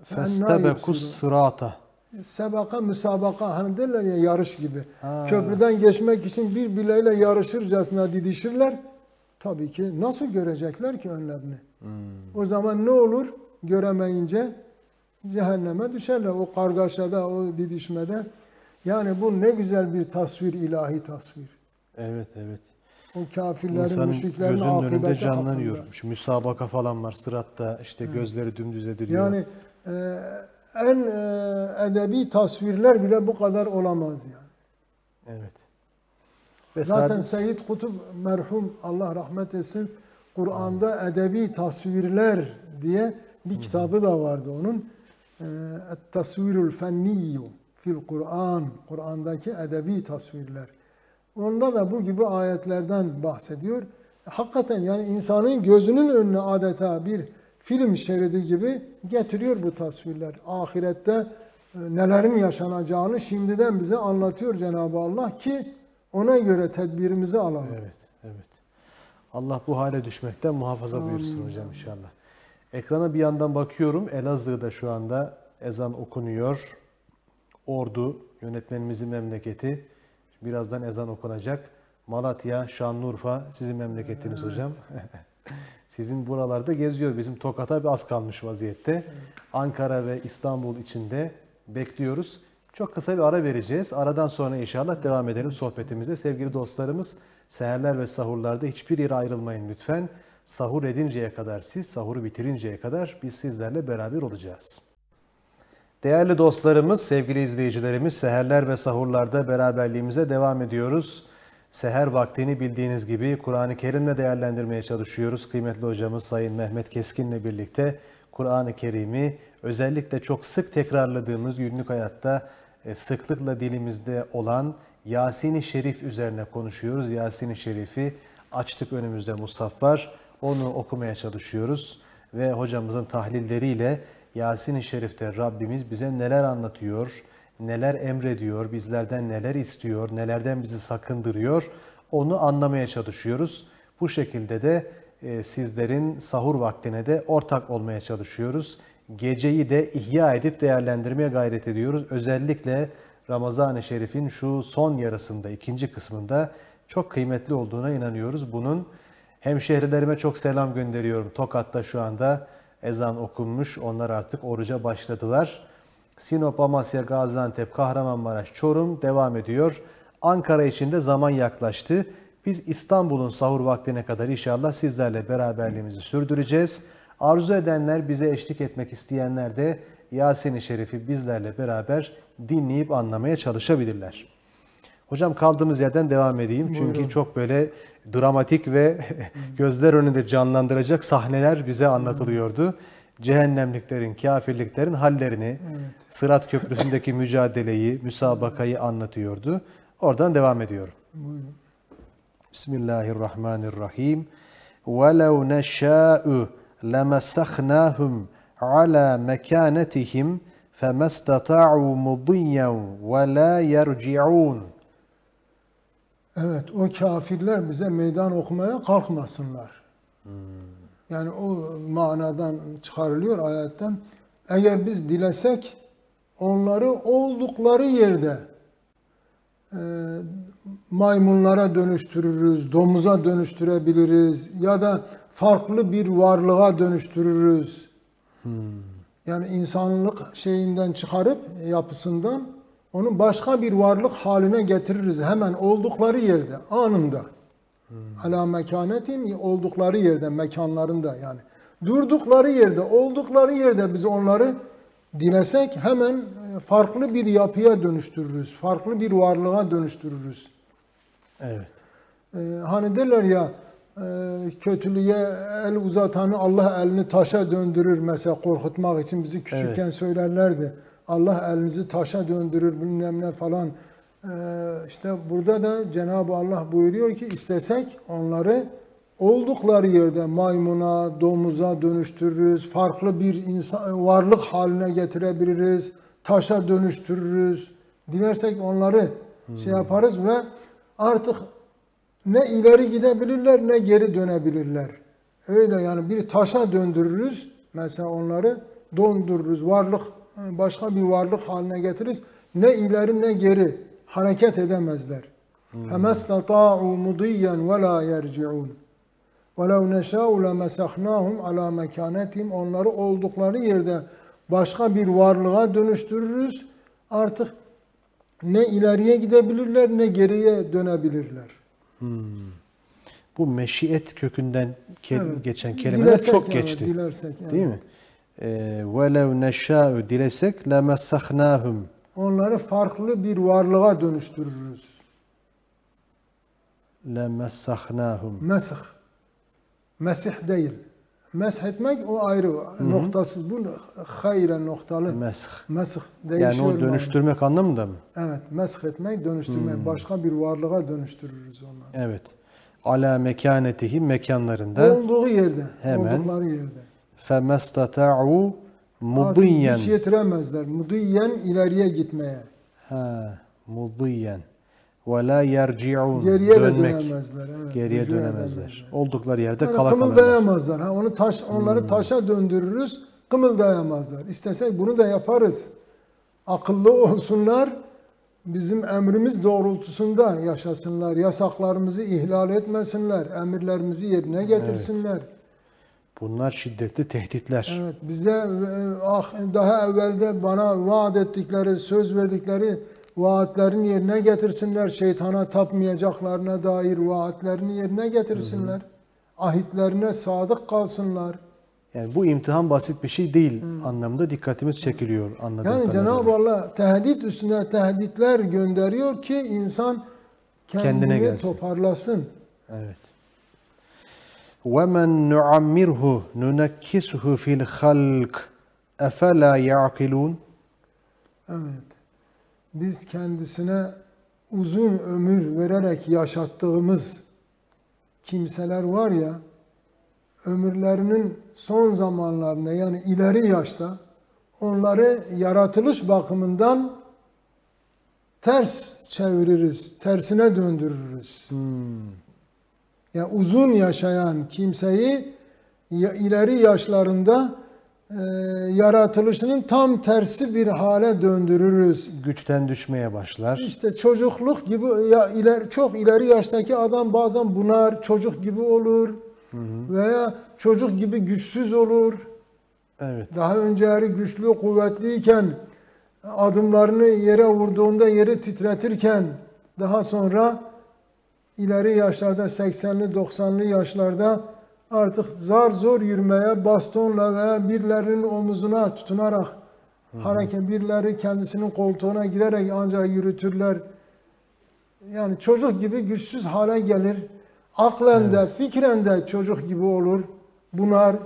Festebekus sırata. Sebaka, müsabaka hani derler ya yarış gibi. Ha. Köprüden geçmek için birbirleriyle yarışırcasına didişirler. Tabii ki nasıl görecekler ki önlerini? Hmm. O zaman ne olur? Göremeyince cehenneme düşerler. O kargaşada, o didişmede. Yani bu ne güzel bir tasvir, ilahi tasvir. Evet evet. O kafirlerin, İnsanın müşriklerin gözünün önünde akıbeti canlanıyor. hakkında. Şu müsabaka falan var. Sıratta işte gözleri dümdüz ediliyor. Yani en e, edebi tasvirler bile bu kadar olamaz yani. evet. Ve Zaten sadece- Seyyid Kutup merhum Allah rahmet etsin Kur'an'da edebi tasvirler diye bir kitabı da vardı onun. E, tasvirul fenniyyu fil Kur'an. Kur'an'daki edebi tasvirler. Onda da bu gibi ayetlerden bahsediyor. Hakikaten yani insanın gözünün önüne adeta bir film şeridi gibi getiriyor bu tasvirler. Ahirette e, nelerin yaşanacağını şimdiden bize anlatıyor Cenab-ı Allah ki ona göre tedbirimizi alalım. Evet, evet. Allah bu hale düşmekten muhafaza buyursun hocam inşallah. Ekrana bir yandan bakıyorum. Elazığ'da şu anda ezan okunuyor. Ordu, yönetmenimizin memleketi. Birazdan ezan okunacak. Malatya, Şanlıurfa sizin memleketiniz hocam. Sizin buralarda geziyor. Bizim Tokat'a bir az kalmış vaziyette. Ankara ve İstanbul içinde bekliyoruz. Çok kısa bir ara vereceğiz. Aradan sonra inşallah devam edelim sohbetimize. Sevgili dostlarımız, seherler ve sahurlarda hiçbir yere ayrılmayın lütfen. Sahur edinceye kadar siz, sahuru bitirinceye kadar biz sizlerle beraber olacağız. Değerli dostlarımız, sevgili izleyicilerimiz, seherler ve sahurlarda beraberliğimize devam ediyoruz. Seher vaktini bildiğiniz gibi Kur'an-ı Kerim'le değerlendirmeye çalışıyoruz. Kıymetli hocamız Sayın Mehmet Keskin'le birlikte Kur'an-ı Kerim'i özellikle çok sık tekrarladığımız günlük hayatta e, sıklıkla dilimizde olan Yasin-i Şerif üzerine konuşuyoruz. Yasin-i Şerif'i açtık önümüzde mushaf var. Onu okumaya çalışıyoruz ve hocamızın tahlilleriyle Yasin-i Şerif'te Rabbimiz bize neler anlatıyor, neler emrediyor, bizlerden neler istiyor, nelerden bizi sakındırıyor onu anlamaya çalışıyoruz. Bu şekilde de e, sizlerin sahur vaktine de ortak olmaya çalışıyoruz. Geceyi de ihya edip değerlendirmeye gayret ediyoruz. Özellikle Ramazan-ı Şerif'in şu son yarısında, ikinci kısmında çok kıymetli olduğuna inanıyoruz. Bunun hemşehrilerime çok selam gönderiyorum. Tokat'ta şu anda ezan okunmuş. Onlar artık oruca başladılar. Sinop, Amasya, Gaziantep, Kahramanmaraş, Çorum devam ediyor. Ankara için de zaman yaklaştı. Biz İstanbul'un sahur vaktine kadar inşallah sizlerle beraberliğimizi sürdüreceğiz. Arzu edenler, bize eşlik etmek isteyenler de Yasin-i Şerif'i bizlerle beraber dinleyip anlamaya çalışabilirler. Hocam kaldığımız yerden devam edeyim. Çünkü çok böyle dramatik ve gözler önünde canlandıracak sahneler bize anlatılıyordu Cehennemliklerin, kafirliklerin hallerini, Sırat Köprüsü'ndeki mücadeleyi, müsabakayı anlatıyordu. Oradan devam ediyorum. Buyurun. Bismillahirrahmanirrahim. وَلَوْ نَشَاءُ لَمَسَخْنَاهُمْ عَلَى مَكَانَتِهِمْ فَمَا اسْتَطَاعُوا مُضِيًّا وَلَا يَرْجِعُونَ Evet, o kafirler bize meydan okumaya kalkmasınlar. Yani o manadan çıkarılıyor ayetten. Eğer biz dilesek onları oldukları yerde e, maymunlara dönüştürürüz, domuza dönüştürebiliriz ya da farklı bir varlığa dönüştürürüz. Yani insanlık şeyinden çıkarıp yapısından onu başka bir varlık haline getiririz hemen oldukları yerde, anında. Ala mekanetin oldukları yerde, mekanlarında yani. Durdukları yerde, oldukları yerde biz onları dilesek hemen e, farklı bir yapıya dönüştürürüz. Farklı bir varlığa dönüştürürüz. Evet. Ee, hani derler ya e, kötülüğe el uzatanı Allah elini taşa döndürür mesela korkutmak için bizi küçükken söylerlerdi. Allah elinizi taşa döndürür bilmem ne falan. Ee, işte burada da Cenab-ı Allah buyuruyor ki istesek onları oldukları yerde maymuna, domuza dönüştürürüz. Farklı bir insan, varlık haline getirebiliriz. Taşa dönüştürürüz. Dilersek onları şey yaparız ve artık ne ileri gidebilirler ne geri dönebilirler. Öyle yani bir taşa döndürürüz. Mesela onları dondururuz. Varlık başka bir varlık haline getiririz. Ne ileri ne geri hareket edemezler. فَمَسْتَطَاعُوا مُضِيًّا وَلَا يَرْجِعُونَ وَلَوْ نَشَاءُ لَمَسَخْنَاهُمْ عَلَى مَكَانَتِهِمْ Onları oldukları yerde başka bir varlığa dönüştürürüz. Artık ne ileriye gidebilirler ne geriye dönebilirler. Bu meşiyet kökünden ke- Evet. geçen kelimeler Dilesek çok yani, geçti. Dilersek yani. Değil mi? Ee, وَلَوْ نَشَاءُ dilesek لَمَسَّخْنَاهُمْ Onları farklı bir varlığa dönüştürürüz. لَمَسَّخْنَاهُمْ Mesih. Mesih değil. Mesh etmek o ayrı. Noktasız. Bu hayre noktalı. Mesh. Mesih değişiyor. Yani o maalesef. dönüştürmek anlamında mı? Evet. Mesh etmek, dönüştürmek. Başka bir varlığa dönüştürürüz onları. Evet. Ala mekanetihi mekanlarında Olduğu yerde. Hemen. Oldukları yerde. Mudiyen. Artık hiç şey yetiremezler. Mudiyen ileriye gitmeye. Ha, mudiyen. Ve la yerci'un. Geriye dönmek. dönemezler. Evet. Geriye dönemezler. Edemezler. Oldukları yerde yani kala Kımıldayamazlar. Ha, onu taş, onları hmm. taşa döndürürüz. Kımıldayamazlar. İstesek bunu da yaparız. Akıllı olsunlar. Bizim emrimiz doğrultusunda yaşasınlar. Yasaklarımızı ihlal etmesinler. Emirlerimizi yerine getirsinler. Bunlar şiddetli tehditler. Evet, bize e, ah, daha evvelde bana vaat ettikleri, söz verdikleri vaatlerini yerine getirsinler. Şeytana tapmayacaklarına dair vaatlerini yerine getirsinler. Ahitlerine sadık kalsınlar. Yani bu imtihan basit bir şey değil anlamında dikkatimiz çekiliyor anladığım Yani. Cenab-ı Allah tehdit üstüne tehditler gönderiyor ki insan kendini Kendine gelsin. toparlasın. Evet. وَمَنْ نُعَمِّرْهُ نُنَكِّسُهُ فِي الْخَلْقِ اَفَلَا يَعْقِلُونَ Evet. Biz kendisine uzun ömür vererek yaşattığımız kimseler var ya, ömürlerinin son zamanlarında yani ileri yaşta onları yaratılış bakımından ters çeviririz, tersine döndürürüz. Yani uzun yaşayan kimseyi ileri yaşlarında e, yaratılışının tam tersi bir hale döndürürüz. Güçten düşmeye başlar. İşte çocukluk gibi ya iler, çok ileri yaştaki adam bazen bunar, çocuk gibi olur veya çocuk gibi güçsüz olur. Evet. Daha önceleri güçlü, kuvvetliyken adımlarını yere vurduğunda yeri titretirken daha sonra ileri yaşlarda 80'li 90'lı yaşlarda artık zar zor yürümeye bastonla veya birilerinin omuzuna tutunarak hareket birileri kendisinin koltuğuna girerek ancak yürütürler. Yani çocuk gibi güçsüz hale gelir. Aklen de, fikren de çocuk gibi olur. Bunlar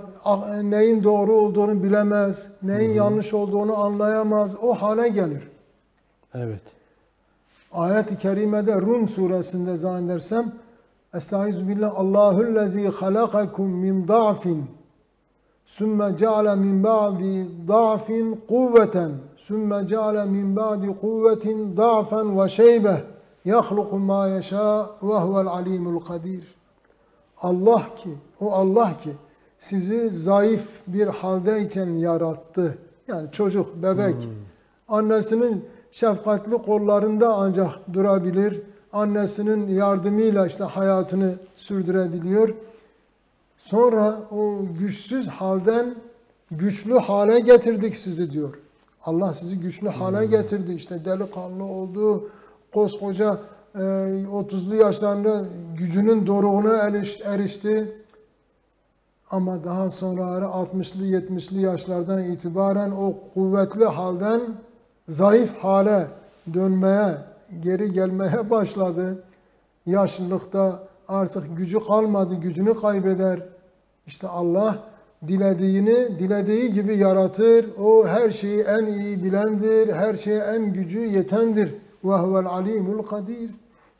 neyin doğru olduğunu bilemez, neyin yanlış olduğunu anlayamaz. O hale gelir. Evet. Ayet-i kerimede Rum suresinde zannedersem Estaizu billah Allahüllezî halakakum min da'fin sümme ceale min ba'di da'fin kuvveten sümme ceale min ba'di kuvvetin da'fen ve şeybeh yahluku ma yeşâ ve huvel alimul kadir Allah ki, o Allah ki sizi zayıf bir haldeyken yarattı. Yani çocuk, bebek. Annesinin şefkatli kollarında ancak durabilir. annesinin yardımıyla işte hayatını sürdürebiliyor. Sonra o güçsüz halden güçlü hale getirdik sizi diyor. Allah sizi güçlü hale getirdi. İşte delikanlı oldu. Koskoca e, 30'lu yaşlarında gücünün doruğuna eriş- erişti. Ama daha sonra 60'lı 70'li yaşlardan itibaren o kuvvetli halden zayıf hale dönmeye, geri gelmeye başladı. Yaşlılıkta artık gücü kalmadı, gücünü kaybeder. İşte Allah dilediğini dilediği gibi yaratır. O her şeyi en iyi bilendir, her şeye en gücü yetendir. Ve huvel alimul kadir.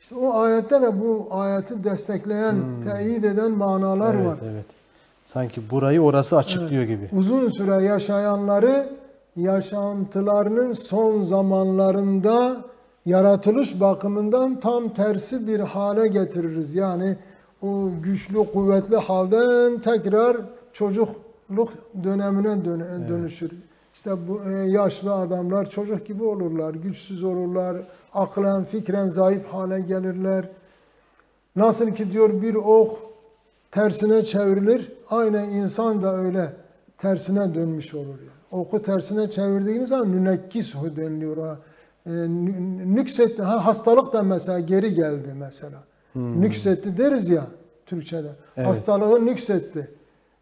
İşte o ayette de bu ayeti destekleyen, teyit eden manalar evet, var. evet. Sanki burayı orası açıklıyor gibi. Uzun süre yaşayanları yaşantılarının son zamanlarında yaratılış bakımından tam tersi bir hale getiririz. Yani o güçlü, kuvvetli halden tekrar çocukluk dönemine dön- dönüşür. İşte bu e, yaşlı adamlar çocuk gibi olurlar, güçsüz olurlar, aklen, fikren zayıf hale gelirler. Nasıl ki diyor bir ok tersine çevrilir, aynı insan da öyle tersine dönmüş olur. Yani. Oku tersine çevirdiğiniz zaman nünekkishu deniliyor. Ha. E, nü- nüksetti, ha, hastalık da mesela geri geldi mesela. Nüksetti deriz ya Türkçe'de. Evet. Hastalığı nüksetti.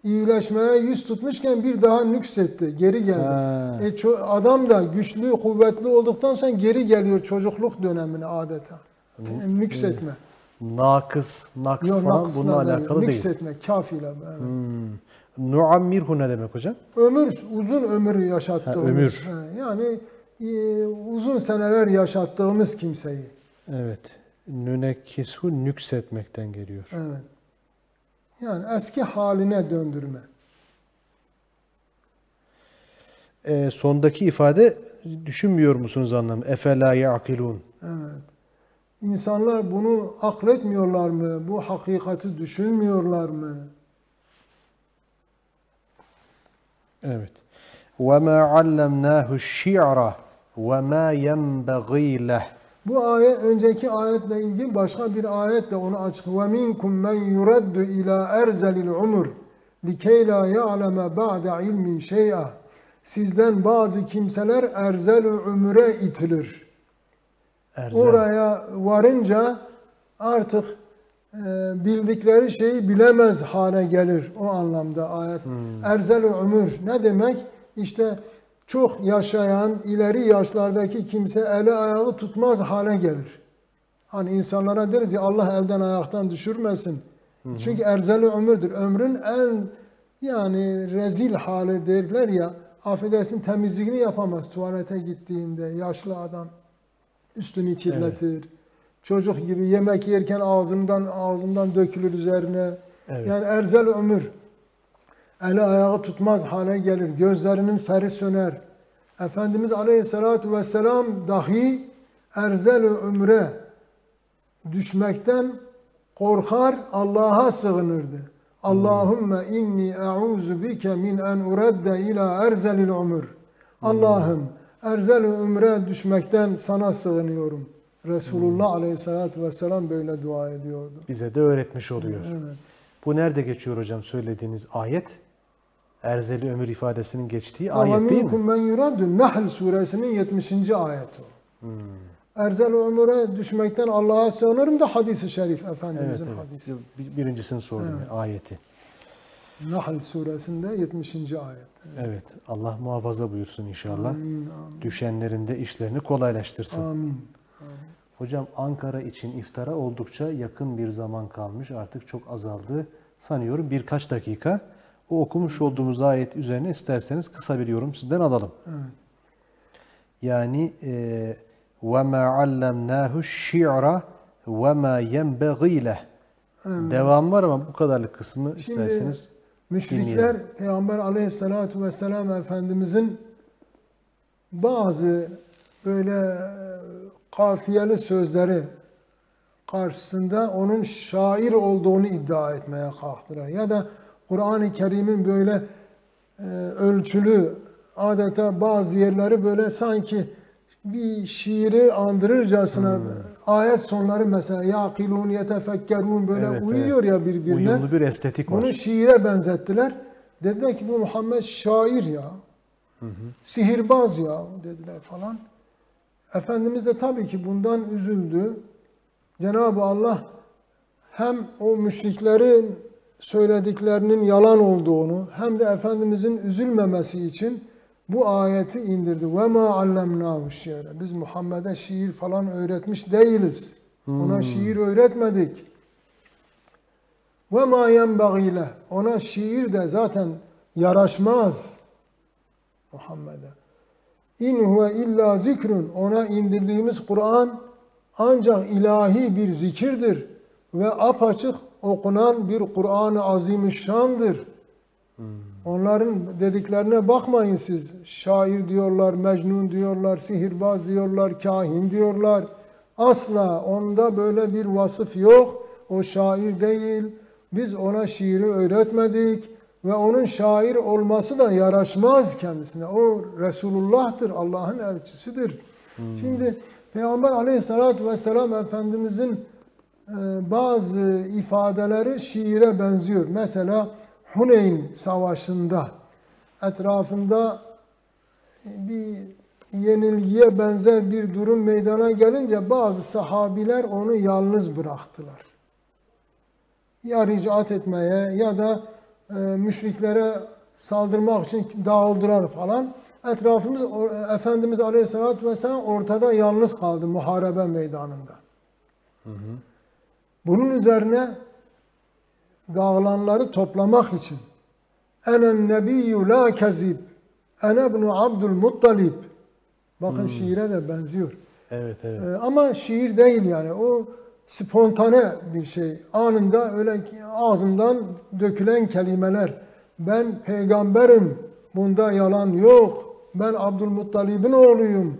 İyileşmeye yüz tutmuşken bir daha nüksetti, geri geldi. Ha. E, adam da güçlü, kuvvetli olduktan sonra geri geliyor çocukluk dönemine adeta. Nüksetme. Nakıs, naks Yok, falan bununla alakalı değil. Nüksetme, kafile. Evet. Hmm. Nuammirhu ne demek hocam? Ömür, uzun ömür yaşattığımız. Ha, ömür. Yani e, uzun seneler yaşattığımız kimseyi. Evet. Nünekishu nüksetmekten geliyor. Evet. Yani eski haline döndürme. Ee, sondaki ifade düşünmüyor musunuz anlamı? Efela ya'kilun. Evet. İnsanlar bunu akletmiyorlar mı? Bu hakikati düşünmüyorlar mı? Evet. وَمَا عَلَّمْنَاهُ الشِّعْرَ وَمَا يَنْبَغِي لَهُ Bu ayet önceki ayetle ilgili başka bir ayet de onu açık. Ve minkum men yuraddu ila erzelil umur likey la ya'leme ba'de ilmin şey'a. Sizden bazı kimseler erzel ömüre itilir. Erzel. Oraya varınca artık e, bildikleri şeyi bilemez hale gelir o anlamda ayet. Erzel ömür ne demek? İşte çok yaşayan ileri yaşlardaki kimse eli ayağı tutmaz hale gelir. Hani insanlara deriz ya Allah elden ayaktan düşürmesin. Çünkü erzeli ömürdür. Ömrün en yani rezil hali derler ya affedersin temizliğini yapamaz tuvalete gittiğinde yaşlı adam üstünü kirletir. Çocuk gibi yemek yerken ağzından ağzından dökülür üzerine. Evet. Yani erzel ömür. Eli ayağı tutmaz hale gelir. Gözlerinin feri söner. Efendimiz Aleyhisselatü Vesselam dahi erzel ömre düşmekten korkar Allah'a sığınırdı. Allahümme inni e'uzu bike min en uredde ila erzelil ömür. Allah'ım erzel ömre düşmekten sana sığınıyorum. Resulullah Aleyhisselatü Vesselam böyle dua ediyordu. Bize de öğretmiş oluyor. Evet. Bu nerede geçiyor hocam söylediğiniz ayet? Erzeli ömür ifadesinin geçtiği ayet değil mi? men yuraddu Nahl suresinin 70. ayeti o. Hmm. Erzel ömüre düşmekten Allah'a sığınırım da hadisi şerif Evet, Efendimizin evet. hadisi. Bir- Birincisini sordum ayeti. Nahl suresinde 70. ayet. Evet. Allah muhafaza buyursun inşallah. Amin, amin. Düşenlerin de işlerini kolaylaştırsın. Amin. Hocam Ankara için iftara oldukça yakın bir zaman kalmış. Artık çok azaldı. Sanıyorum birkaç dakika. O okumuş olduğumuz ayet üzerine isterseniz kısa bir yorum sizden alalım. Evet. Yani e, وَمَا عَلَّمْنَاهُ الشِّعْرَ وَمَا يَنْبَغِي لَهُ Devam var ama bu kadarlık kısmı isterseniz Müşrikler dinleyelim. Peygamber aleyhissalatu vesselam Efendimizin bazı böyle kafiyeli sözleri karşısında onun şair olduğunu iddia etmeye kalktılar. Ya da Kur'an-ı Kerim'in böyle e, ölçülü adeta bazı yerleri böyle sanki bir şiiri andırırcasına ayet sonları mesela yaqilun yetefekkerun böyle Evet, uyuyor ya birbirine. Uyumlu bir estetik var. Bunu şiire benzettiler. Dediler ki bu Muhammed şair ya. Sihirbaz ya dediler falan. Efendimiz de tabii ki bundan üzüldü. Cenab-ı Allah hem o müşriklerin söylediklerinin yalan olduğunu hem de Efendimizin üzülmemesi için bu ayeti indirdi. Ve ma allemnahu şiire. Biz Muhammed'e şiir falan öğretmiş değiliz. Ona şiir öğretmedik. Ve ma yenbagî leh. Ona şiir de zaten yaraşmaz Muhammed'e. İn huve illa zikrun. Ona indirdiğimiz Kur'an ancak ilahi bir zikirdir ve apaçık okunan bir Kur'an-ı Azimüşşan'dır. Onların dediklerine bakmayın siz. Şair diyorlar, mecnun diyorlar, sihirbaz diyorlar, kahin diyorlar. Asla onda böyle bir vasıf yok. O şair değil. Biz ona şiiri öğretmedik ve onun şair olması da yaraşmaz kendisine. O Resulullah'tır, Allah'ın elçisidir. Şimdi Peygamber aleyhissalatü vesselam Efendimizin e, bazı ifadeleri şiire benziyor. Mesela Huneyn Savaşı'nda etrafında bir yenilgiye benzer bir durum meydana gelince bazı sahabiler onu yalnız bıraktılar. Ya ricat etmeye ya da müşriklere saldırmak için dağıldılar falan. Etrafımız Efendimiz Aleyhisselatü Vesselam ortada yalnız kaldı muharebe meydanında. Bunun üzerine dağılanları toplamak için enen nebiyyü la kezib ene ibnu Abdülmuttalib bakın şiire de benziyor. Evet evet. Ee, ama şiir değil yani o spontane bir şey. Anında öyle ağzımdan dökülen kelimeler. Ben peygamberim. Bunda yalan yok. Ben Abdülmuttalib'in oğluyum.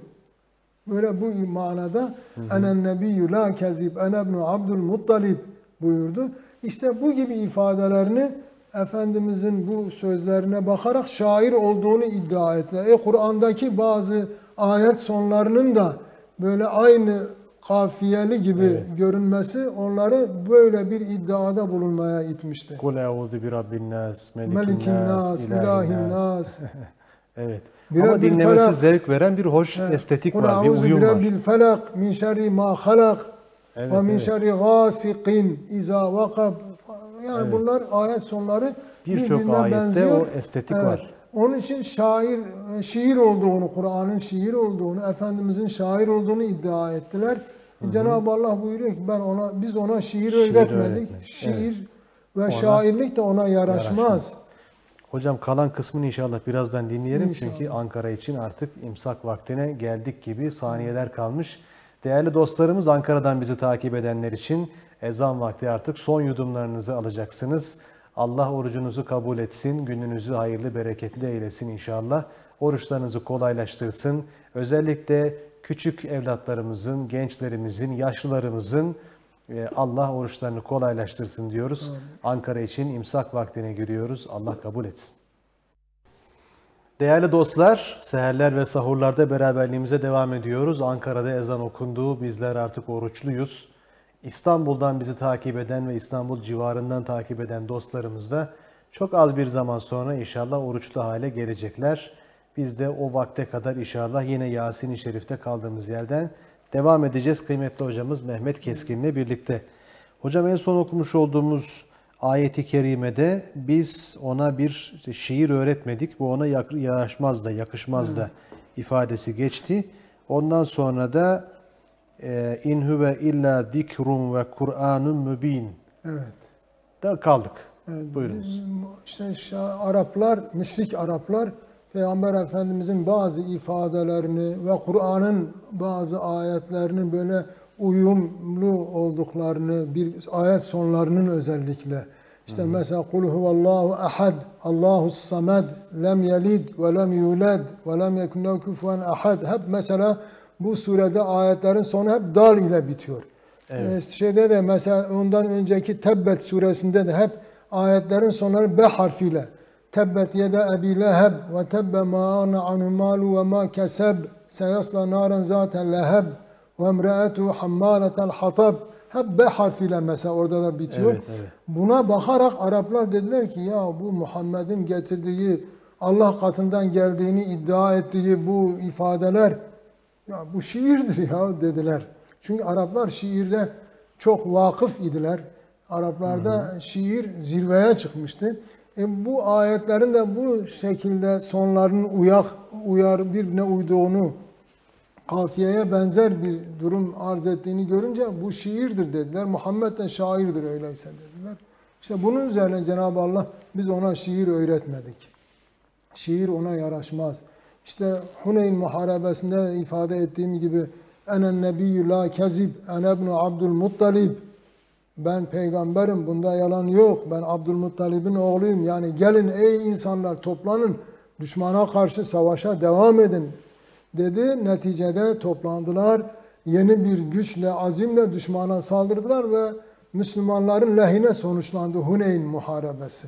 Böyle bu manada enen nebiyyü la kezib ene ibnu Abdülmuttalib buyurdu. İşte bu gibi ifadelerini Efendimizin bu sözlerine bakarak şair olduğunu iddia ettiler. E Kur'an'daki bazı ayet sonlarının da böyle aynı kafiyeli gibi görünmesi onları böyle bir iddiada bulunmaya itmişti. Kul eûzu bi rabbin nas, melikin, nas, ilahin nas. Evet. Bir Ama dinlemesi felak. zevk veren bir hoş estetik Kul var, bir uyum bi var. rabbil felak min şerri ma halak Evet, ve min evet. şerri gasikin iza vakab. Yani bunlar ayet sonları Birçok ayette benziyor. o estetik var. Onun için şair, şiir olduğunu, Kur'an'ın şiir olduğunu, Efendimizin şair olduğunu iddia ettiler. Cenab-ı Allah buyuruyor ki ben ona, biz ona şiir, Şiir öğretmedik. öğretmedik. Şiir ve şairlik de ona yaraşmaz. yaraşmaz. Hocam kalan kısmını inşallah birazdan dinleyelim. İnşallah. Çünkü Ankara için artık imsak vaktine geldik gibi saniyeler kalmış. Değerli dostlarımız Ankara'dan bizi takip edenler için ezan vakti artık son yudumlarınızı alacaksınız. Allah orucunuzu kabul etsin, gününüzü hayırlı, bereketli eylesin inşallah. Oruçlarınızı kolaylaştırsın. Özellikle küçük evlatlarımızın, gençlerimizin, yaşlılarımızın e, Allah oruçlarını kolaylaştırsın diyoruz. Ankara için imsak vaktine giriyoruz. Allah kabul etsin. Değerli dostlar, seherler ve sahurlarda beraberliğimize devam ediyoruz. Ankara'da ezan okundu. Bizler artık oruçluyuz. İstanbul'dan bizi takip eden ve İstanbul civarından takip eden dostlarımız da çok az bir zaman sonra inşallah oruçlu hale gelecekler. Biz de o vakte kadar inşallah yine Yasin-i Şerif'te kaldığımız yerden devam edeceğiz. Kıymetli hocamız Mehmet Keskin'le birlikte. Hocam en son okumuş olduğumuz ayeti kerimede biz ona bir işte şiir öğretmedik. Bu ona yaraşmaz da, yakışmaz da ifadesi geçti. Ondan sonra da e, in huve illa zikrun ve Kur'anun mübin Evet. da kaldık. Buyurunuz. İşte Araplar, müşrik Araplar Peygamber Efendimizin bazı ifadelerini ve Kur'an'ın bazı ayetlerinin böyle uyumlu olduklarını, bir ayet sonlarının özellikle işte mesela kul huvallahu ahad, Allahu samed, lem yelid ve lem yulad ve lem yekun lehu kufuven ahad. Hep mesela bu surede ayetlerin sonu hep dal ile bitiyor. Ee, şeyde de mesela ondan önceki Tebbet suresinde de hep ayetlerin sonları B harfiyle. Tebbet yede ebi leheb ve tebbe ma ana anhu malu ve ma keseb seyasla naren zaten leheb ve emraetu hammaletel hatab hep B harfiyle mesela orada da bitiyor. Evet, evet. Buna bakarak Araplar dediler ki ya bu Muhammed'in getirdiği Allah katından geldiğini iddia ettiği bu ifadeler ya bu şiirdir ya dediler. Çünkü Araplar şiirde çok vakıf idiler. Araplarda şiir zirveye çıkmıştı. E bu ayetlerin de bu şekilde sonlarının uyak, uyar birbirine uyduğunu kafiyeye benzer bir durum arz ettiğini görünce bu şiirdir dediler. Muhammed de şairdir öyleyse dediler. İşte bunun üzerine Cenab-ı Allah biz ona şiir öğretmedik. Şiir ona yaraşmaz. İşte Huneyn muharebesinde de ifade ettiğim gibi enen nebiyyü la kezib ene ibnu abdülmuttalib ben peygamberim bunda yalan yok ben Abdülmuttalib'in oğluyum yani gelin ey insanlar toplanın düşmana karşı savaşa devam edin dedi. Neticede toplandılar. Yeni bir güçle, azimle düşmana saldırdılar ve Müslümanların lehine sonuçlandı Huneyn muharebesi.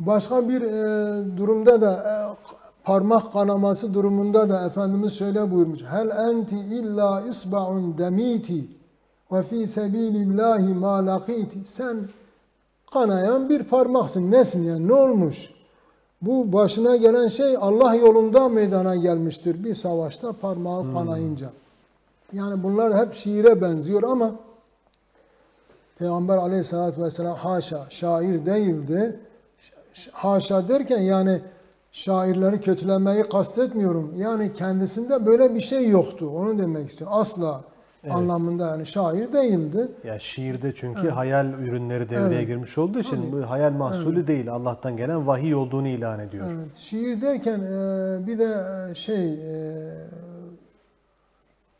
Başka bir e, durumda da e, parmak kanaması durumunda da Efendimiz şöyle buyurmuş. Hel enti illa isba'un demiti ve fi sebilillahi ma laqiti. Sen kanayan bir parmaksın. Nesin yani? Ne olmuş? Bu başına gelen şey Allah yolunda meydana gelmiştir. Bir savaşta parmağı kanayınca. Yani bunlar hep şiire benziyor ama Peygamber aleyhissalatü vesselam haşa şair değildi. Haşa derken yani şairleri kötülemeyi kastetmiyorum. Yani kendisinde böyle bir şey yoktu. Onu demek istiyorum. Asla anlamında yani şair değildi. Ya şiirde çünkü hayal ürünleri devreye girmiş olduğu için bu hayal mahsulü değil. Allah'tan gelen vahiy olduğunu ilan ediyor. Evet, şiir derken e, bir de e, şey e,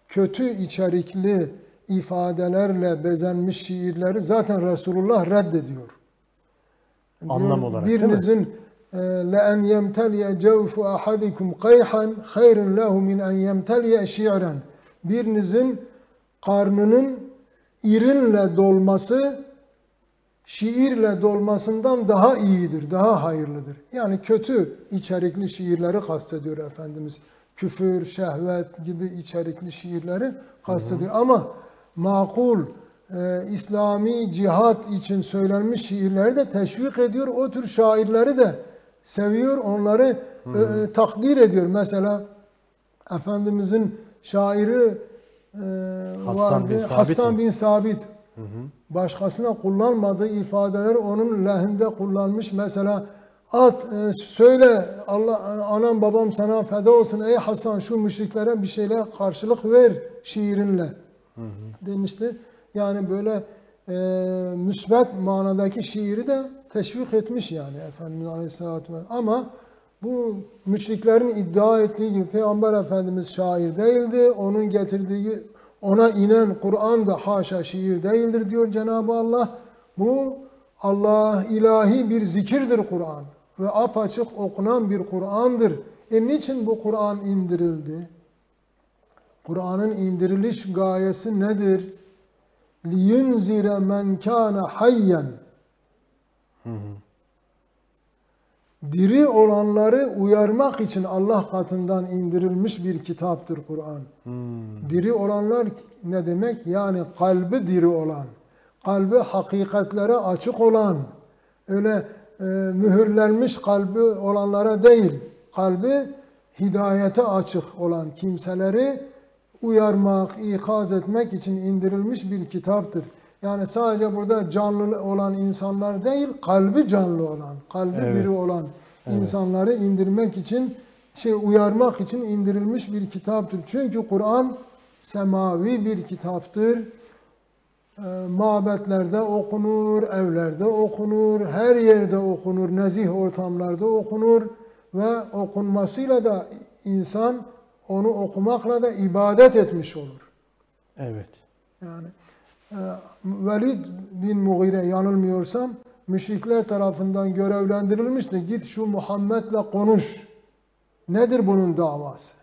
kötü içerikli ifadelerle bezenmiş şiirleri zaten Resulullah reddediyor. Anlam olarak, değil mi? Birinizin لَاَنْ يَمْتَلِيَ جَوْفُ أَحَدِكُمْ قَيْحًا خَيْرٌ لَهُ مِنْ اَنْ يَمْتَلِيَ شِعْرًا Birinizin karnının irinle dolması şiirle dolmasından daha iyidir, daha hayırlıdır. Yani kötü içerikli şiirleri kastediyor Efendimiz. Küfür, şehvet gibi içerikli şiirleri kastediyor. Ama makul, e, İslami cihat için söylenmiş şiirleri de teşvik ediyor. O tür şairleri de seviyor, onları e, e, takdir ediyor. Mesela Efendimizin şairi e, Hassan bin vardı. Sabit Hassan mi? bin Sabit. Başkasına kullanmadığı ifadeler onun lehinde kullanmış. Mesela at e, söyle Allah anam babam sana feda olsun ey Hasan şu müşriklere bir şeyler karşılık ver şiirinle demişti. Yani böyle e, müsbet manadaki şiiri de teşvik etmiş yani Efendimiz Aleyhisselatü Vesselam. Ama bu müşriklerin iddia ettiği gibi Peygamber Efendimiz şair değildi. Onun getirdiği ona inen Kur'an da haşa şiir değildir diyor Cenab-ı Allah. Bu Allah ilahi bir zikirdir Kur'an ve apaçık okunan bir Kur'an'dır. E niçin bu Kur'an indirildi? Kur'an'ın indiriliş gayesi nedir? لِيُنْزِرَ مَنْ كَانَ حَيًّا Diri olanları uyarmak için Allah katından indirilmiş bir kitaptır Kur'an. Diri olanlar ne demek? Yani kalbi diri olan, kalbi hakikatlere açık olan, öyle e, mühürlenmiş kalbi olanlara değil, kalbi hidayete açık olan kimseleri uyarmak, ikaz etmek için indirilmiş bir kitaptır. Yani sadece burada canlı olan insanlar değil, kalbi canlı olan, kalbi Evet. diri olan insanları indirmek için, şey uyarmak için indirilmiş bir kitaptır. Çünkü Kur'an semavi bir kitaptır. Ee, Mabetlerde okunur, evlerde okunur, her yerde okunur, nezih ortamlarda okunur ve okunmasıyla da insan onu okumakla da ibadet etmiş olur. Evet. Yani e, Velid bin Mughire yanılmıyorsam müşrikler tarafından görevlendirilmişti. Git şu Muhammed'le konuş. Nedir bunun davası?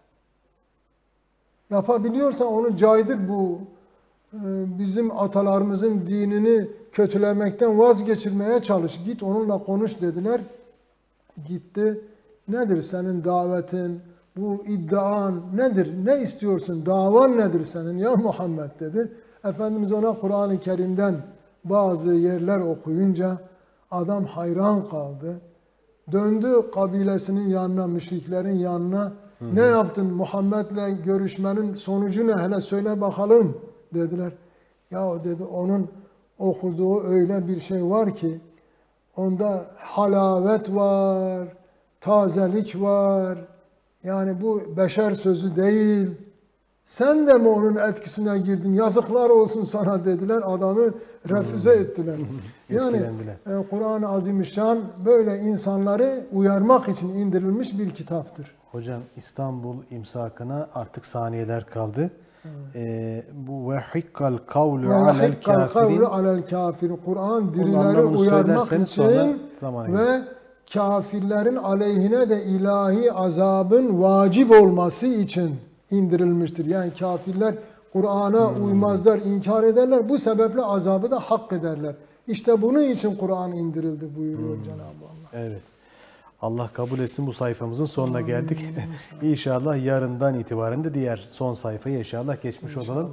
Yapabiliyorsan onu caydır bu e, bizim atalarımızın dinini kötülemekten vazgeçirmeye çalış. Git onunla konuş dediler. Gitti. Nedir senin davetin? bu iddian nedir? Ne istiyorsun? Davan nedir senin ya Muhammed dedi. Efendimiz ona Kur'an-ı Kerim'den bazı yerler okuyunca adam hayran kaldı. Döndü kabilesinin yanına, müşriklerin yanına. Ne yaptın Muhammed'le görüşmenin sonucu ne? Hele söyle bakalım dediler. Ya dedi onun okuduğu öyle bir şey var ki onda halavet var, tazelik var. Yani bu beşer sözü değil. Sen de mi onun etkisine girdin? Yazıklar olsun sana dediler. Adamı refüze ettiler. Yani e, Kur'an-ı Azimüşşan böyle insanları uyarmak için indirilmiş bir kitaptır. Hocam İstanbul imsakına artık saniyeler kaldı. Ee, bu ve hikkal kavlu alel kafirin alel kafir. Kur'an dirileri uyarmak için ve kafirlerin aleyhine de ilahi azabın vacip olması için indirilmiştir. Yani kafirler Kur'an'a uymazlar, inkar ederler. Bu sebeple azabı da hak ederler. İşte bunun için Kur'an indirildi buyuruyor Hmm. Cenab-ı Allah. Evet. Allah kabul etsin bu sayfamızın sonuna geldik. inşallah yarından itibaren de diğer son sayfayı inşallah geçmiş olalım.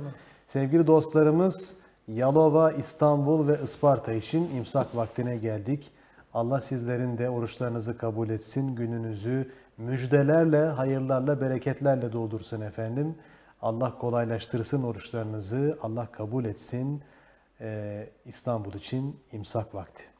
Sevgili dostlarımız Yalova, İstanbul ve Isparta için imsak vaktine geldik. Allah sizlerin de oruçlarınızı kabul etsin. Gününüzü müjdelerle, hayırlarla, bereketlerle doldursun efendim. Allah kolaylaştırsın oruçlarınızı. Allah kabul etsin. Ee, İstanbul için imsak vakti.